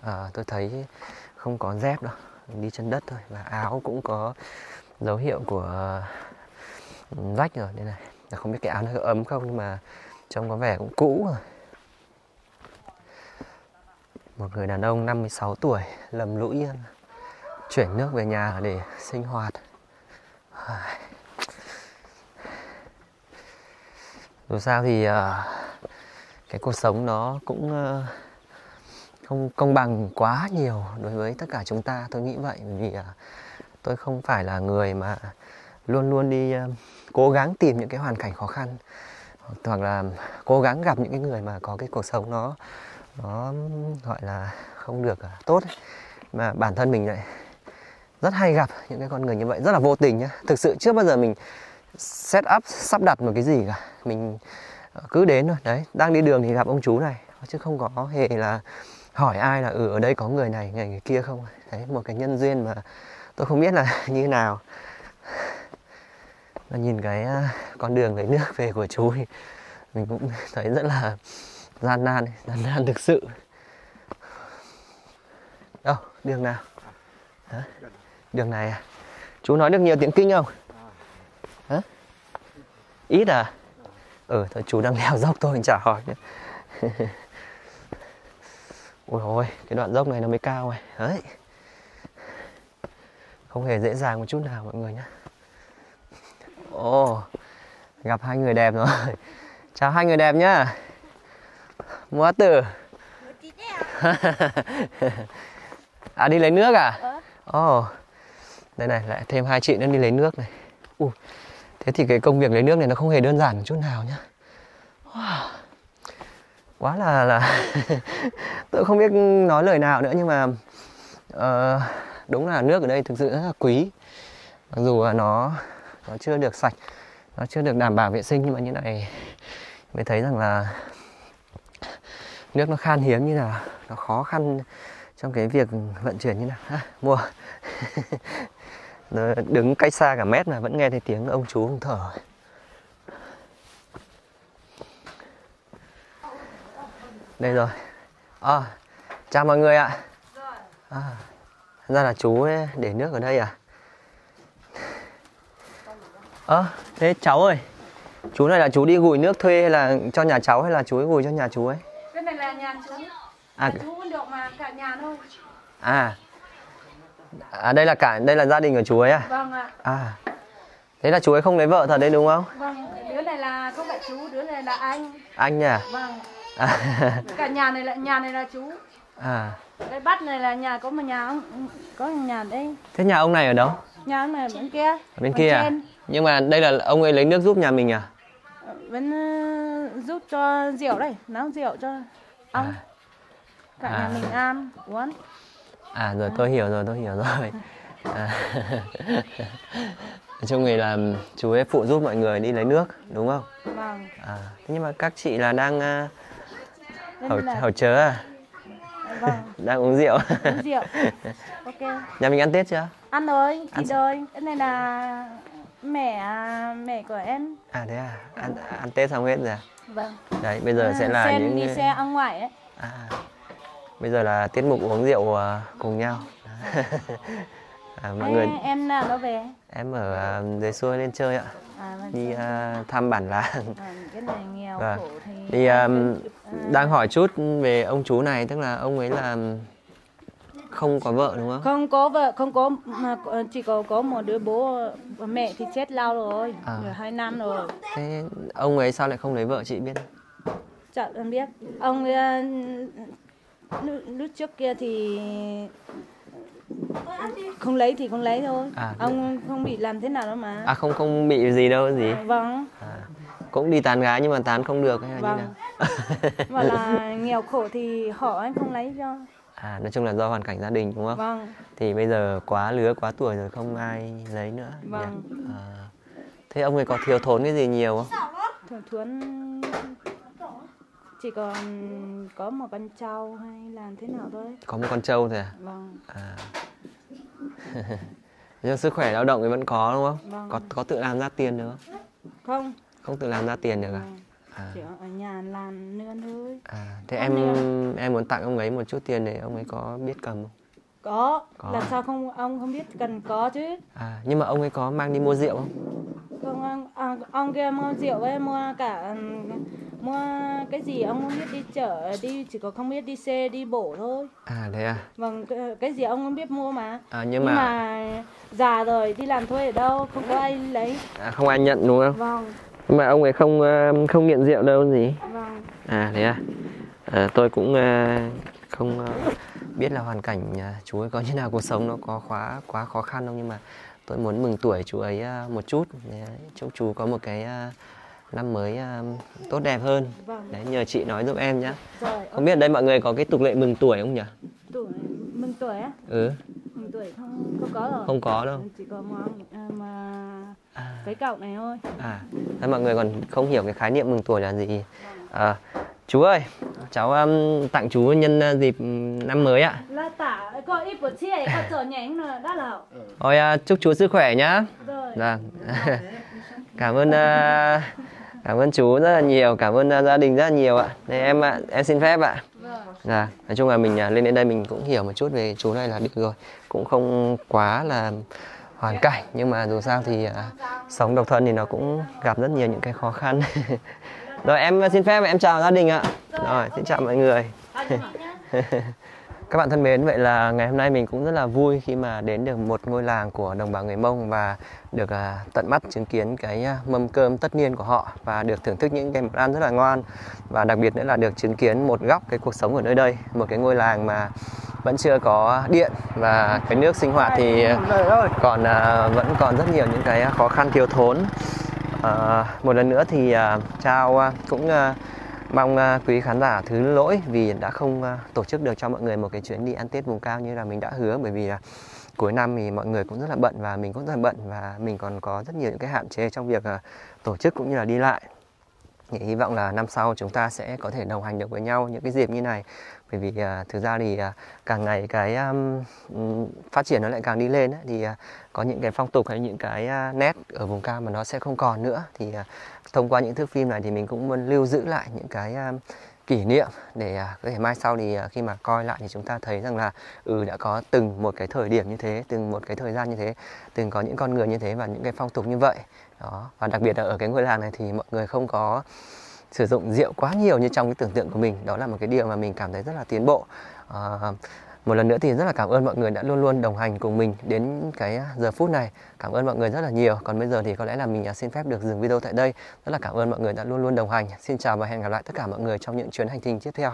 À, tôi thấy không có dép đâu đi chân đất thôi. Và áo cũng có dấu hiệu của rách rồi đây này. Không biết cái áo nó có ấm không nhưng mà trông có vẻ cũng cũ rồi một người đàn ông 56 tuổi, lầm lũi, chuyển nước về nhà để sinh hoạt. Dù sao thì ờ, cái cuộc sống nó cũng ờ, không công bằng quá nhiều đối với tất cả chúng ta, tôi nghĩ vậy. Vì ờ, tôi không phải là người mà luôn luôn đi cố gắng tìm những cái hoàn cảnh khó khăn, hoặc là cố gắng gặp những cái người mà có cái cuộc sống nó nó gọi là không được à, tốt ấy. mà bản thân mình lại rất hay gặp những cái con người như vậy rất là vô tình nhá. Thực sự chưa bao giờ mình set up sắp đặt một cái gì cả. Mình ờ, cứ đến thôi. Đấy đang đi đường thì gặp ông chú này chứ không có hề là hỏi ai là ừ ở đây có người này người, người kia không. Đấy một cái nhân duyên mà tôi không biết là như thế nào. Mà nhìn cái à, con đường lấy nước về của chú thì mình cũng thấy rất là gian nan gian nan thực sự. Đâu đường nào? Hả? đường này à? Chú nói được nhiều tiếng kinh không? Hả? ít à? Ừ thôi chú đang leo dốc tôi chả hỏi nữa. Ôi ôi, cái đoạn dốc này nó mới cao này. Đấy. Không hề dễ dàng một chút nào mọi người nhé Ồ Gặp hai người đẹp rồi. Chào hai người đẹp nhá. Mua tử À? Đi lấy nước à? Ồ. Đây này lại thêm hai chị nữa đi lấy nước này. Ui, Thế thì cái công việc lấy nước này nó không hề đơn giản một chút nào nhá. Wow. Quá là là tôi không biết nói lời nào nữa nhưng mà ờ, đúng là nước ở đây thực sự rất là quý. Mặc dù là nó nó chưa được sạch nó chưa được đảm bảo vệ sinh nhưng mà như này mới thấy rằng là nước nó khan hiếm như nào nó khó khăn trong cái việc vận chuyển như nào. À, mua. Nó đứng cách xa cả mét mà vẫn nghe thấy tiếng ông chú ông thở. Đây rồi. À, chào mọi người ạ. À, ra là chú ấy để nước ở đây à? Ơ à, thế cháu ơi chú này là chú đi gùi nước thuê hay là cho nhà cháu hay là chú ấy gùi cho nhà chú ấy? Nhà chú. à chú cũng được mà cả nhà thôi. à à đây là cả đây là gia đình của chú ấy à Vâng ạ. à thế là chú ấy không lấy vợ thật đấy đúng không Vâng, đứa này là không phải chú, đứa này là anh. anh nhỉ Vâng. à, Cả nhà này là nhà này là chú. à Cái bắt này là nhà có một nhà ông- có một nhà đây. thế nhà ông này ở đâu Nhà ông này ở bên kia. ở bên kia à trên. nhưng mà đây là ông ấy lấy nước giúp nhà mình à Bên ờ, giúp cho rượu đây, nấu rượu cho ông. Cả À. nhà mình ăn, uống. À rồi tôi hiểu rồi, tôi hiểu rồi. À. Nói chung thì là chú ấy phụ giúp mọi người đi lấy nước, đúng không? Vâng. À, thế nhưng mà các chị là đang uh, Nên hầu, là chớ à? vâng, Đang uống rượu. uống rượu. Ok. Nhà mình ăn Tết chưa? Ăn rồi, Ăn chị rồi. Cái này là mẹ mẹ của em. À thế à? Ăn, ăn Tết xong hết rồi à? Vâng. Đấy, bây giờ sẽ là Xem những... đi xe ăn ngoài ấy. À, bây giờ là tiết mục uống rượu à, cùng nhau. à, mọi Ê, người, em nào nó về? em ở à, dưới xuôi lên chơi ạ. À, vâng, Đi à, thăm bản làng. À, cái này nghèo Vâng. khổ thì Thì um, à, đang hỏi chút về ông chú này tức là ông ấy là không có vợ đúng không? không có vợ không có mà có- chỉ có có một đứa bố mẹ thì chết lâu rồi À. được hai năm rồi Thế ông ấy sao lại không lấy vợ chị biết? không? Chả em biết ông ờ, lúc, trước kia thì không lấy thì không lấy thôi À, ông không bị làm thế nào đâu mà à không không bị gì đâu gì vâng à, cũng đi tán gái nhưng mà tán không được hay là như Vâng. nào mà là nghèo khổ thì họ anh không lấy cho à nói chung là do hoàn cảnh gia đình đúng không? Vâng. Thì bây giờ quá lứa quá tuổi rồi không ai lấy nữa. Nhỉ? Vâng. à, thế ông ấy có thiếu thốn cái gì nhiều không? Thường thuấn chỉ còn có một con trâu hay làm thế nào thôi. Có một con trâu thôi à, vâng. À. nhưng sức khỏe lao động thì vẫn có đúng không? Vâng. có có tự làm ra tiền được không? Không. Không tự làm ra tiền được à, vâng. À. chỉ ở nhà làm nương thôi À, thế em nè. em muốn tặng ông ấy một chút tiền để ông ấy có biết cầm không? có, Có. làm sao không ông không biết cần có chứ À, nhưng mà ông ấy có mang đi mua rượu không? không ông, ông, ông kia mua rượu với mua cả mua cái gì ông không biết đi chợ đi chỉ có không biết đi xe đi bộ thôi À thế à? vâng cái, gì ông không biết mua mà À nhưng nhưng mà, mà già rồi đi làm thuê ở đâu không có ai lấy à, không ai nhận đúng không? vâng mà ông ấy không ờ, không nghiện rượu đâu gì? vâng À thế à? à tôi cũng ờ, không biết là hoàn cảnh chú ấy có như nào cuộc sống nó có quá quá khó khăn không nhưng mà tôi muốn mừng tuổi chú ấy một chút chúc chú có một cái năm mới tốt đẹp hơn. vâng Đấy nhờ chị nói giúp em nhé. rồi Không biết ở đây mọi người có cái tục lệ mừng tuổi không nhỉ? tuổi mừng tuổi á Ừ, tuổi không không có rồi không có đâu. chỉ có mong à, mà À. cái cậu này thôi À, thế mọi người còn không hiểu cái khái niệm mừng tuổi là gì. À, chú ơi, cháu um, tặng chú nhân uh, dịp um, năm mới ạ. là tả có ít của chị có trở nhánh là đã là Thôi uh, chúc chú sức khỏe nhá. rồi Vâng. cảm ơn uh, cảm ơn chú rất là nhiều, cảm ơn uh, gia đình rất là nhiều ạ. Đây em ạ, em xin phép ạ. Dạ, nói chung là mình uh, lên đến đây mình cũng hiểu một chút về chú này là được rồi, cũng không quá là hoàn cảnh nhưng mà dù sao thì uh, sống độc thân thì nó cũng gặp rất nhiều những cái khó khăn. rồi em xin phép em chào gia đình ạ. Rồi, xin chào mọi người. Các bạn thân mến, vậy là ngày hôm nay mình cũng rất là vui khi mà đến được một ngôi làng của đồng bào người Mông và được à, tận mắt chứng kiến cái à, mâm cơm tất niên của họ và được thưởng thức những cái món ăn rất là ngon và đặc biệt nữa là được chứng kiến một góc cái cuộc sống ở nơi đây, một cái ngôi làng mà vẫn chưa có điện và cái nước sinh hoạt thì còn à, vẫn còn rất nhiều những cái khó khăn thiếu thốn. À, một lần nữa thì à, Trao à, cũng Mong quý khán giả thứ lỗi vì đã không tổ chức được cho mọi người một cái chuyến đi ăn Tết vùng cao như là mình đã hứa bởi vì là cuối năm thì mọi người cũng rất là bận và mình cũng rất là bận và mình còn có rất nhiều những cái hạn chế trong việc tổ chức cũng như là đi lại. Thì hy vọng là năm sau chúng ta sẽ có thể đồng hành được với nhau những cái dịp như này bởi vì à, thực ra thì à, càng ngày cái um, phát triển nó lại càng đi lên ấy, thì à, có những cái phong tục hay những cái à, nét ở vùng cao mà nó sẽ không còn nữa. Thì à, thông qua những thước phim này thì mình cũng muốn lưu giữ lại những cái um, kỷ niệm để à, có thể mai sau thì à, khi mà coi lại thì chúng ta thấy rằng là ừ đã có từng một cái thời điểm như thế từng một cái thời gian như thế từng có những con người như thế và những cái phong tục như vậy. Đó và đặc biệt là ở cái ngôi làng này thì mọi người không có sử dụng rượu quá nhiều như trong cái tưởng tượng của mình. Đó là một cái điều mà mình cảm thấy rất là tiến bộ. À, một lần nữa thì rất là cảm ơn mọi người đã luôn luôn đồng hành cùng mình đến cái giờ phút này. Cảm ơn mọi người rất là nhiều. Còn bây giờ thì có lẽ là mình xin phép được dừng video tại đây. Rất là cảm ơn mọi người đã luôn luôn đồng hành. Xin chào và hẹn gặp lại tất cả mọi người trong những chuyến hành trình tiếp theo.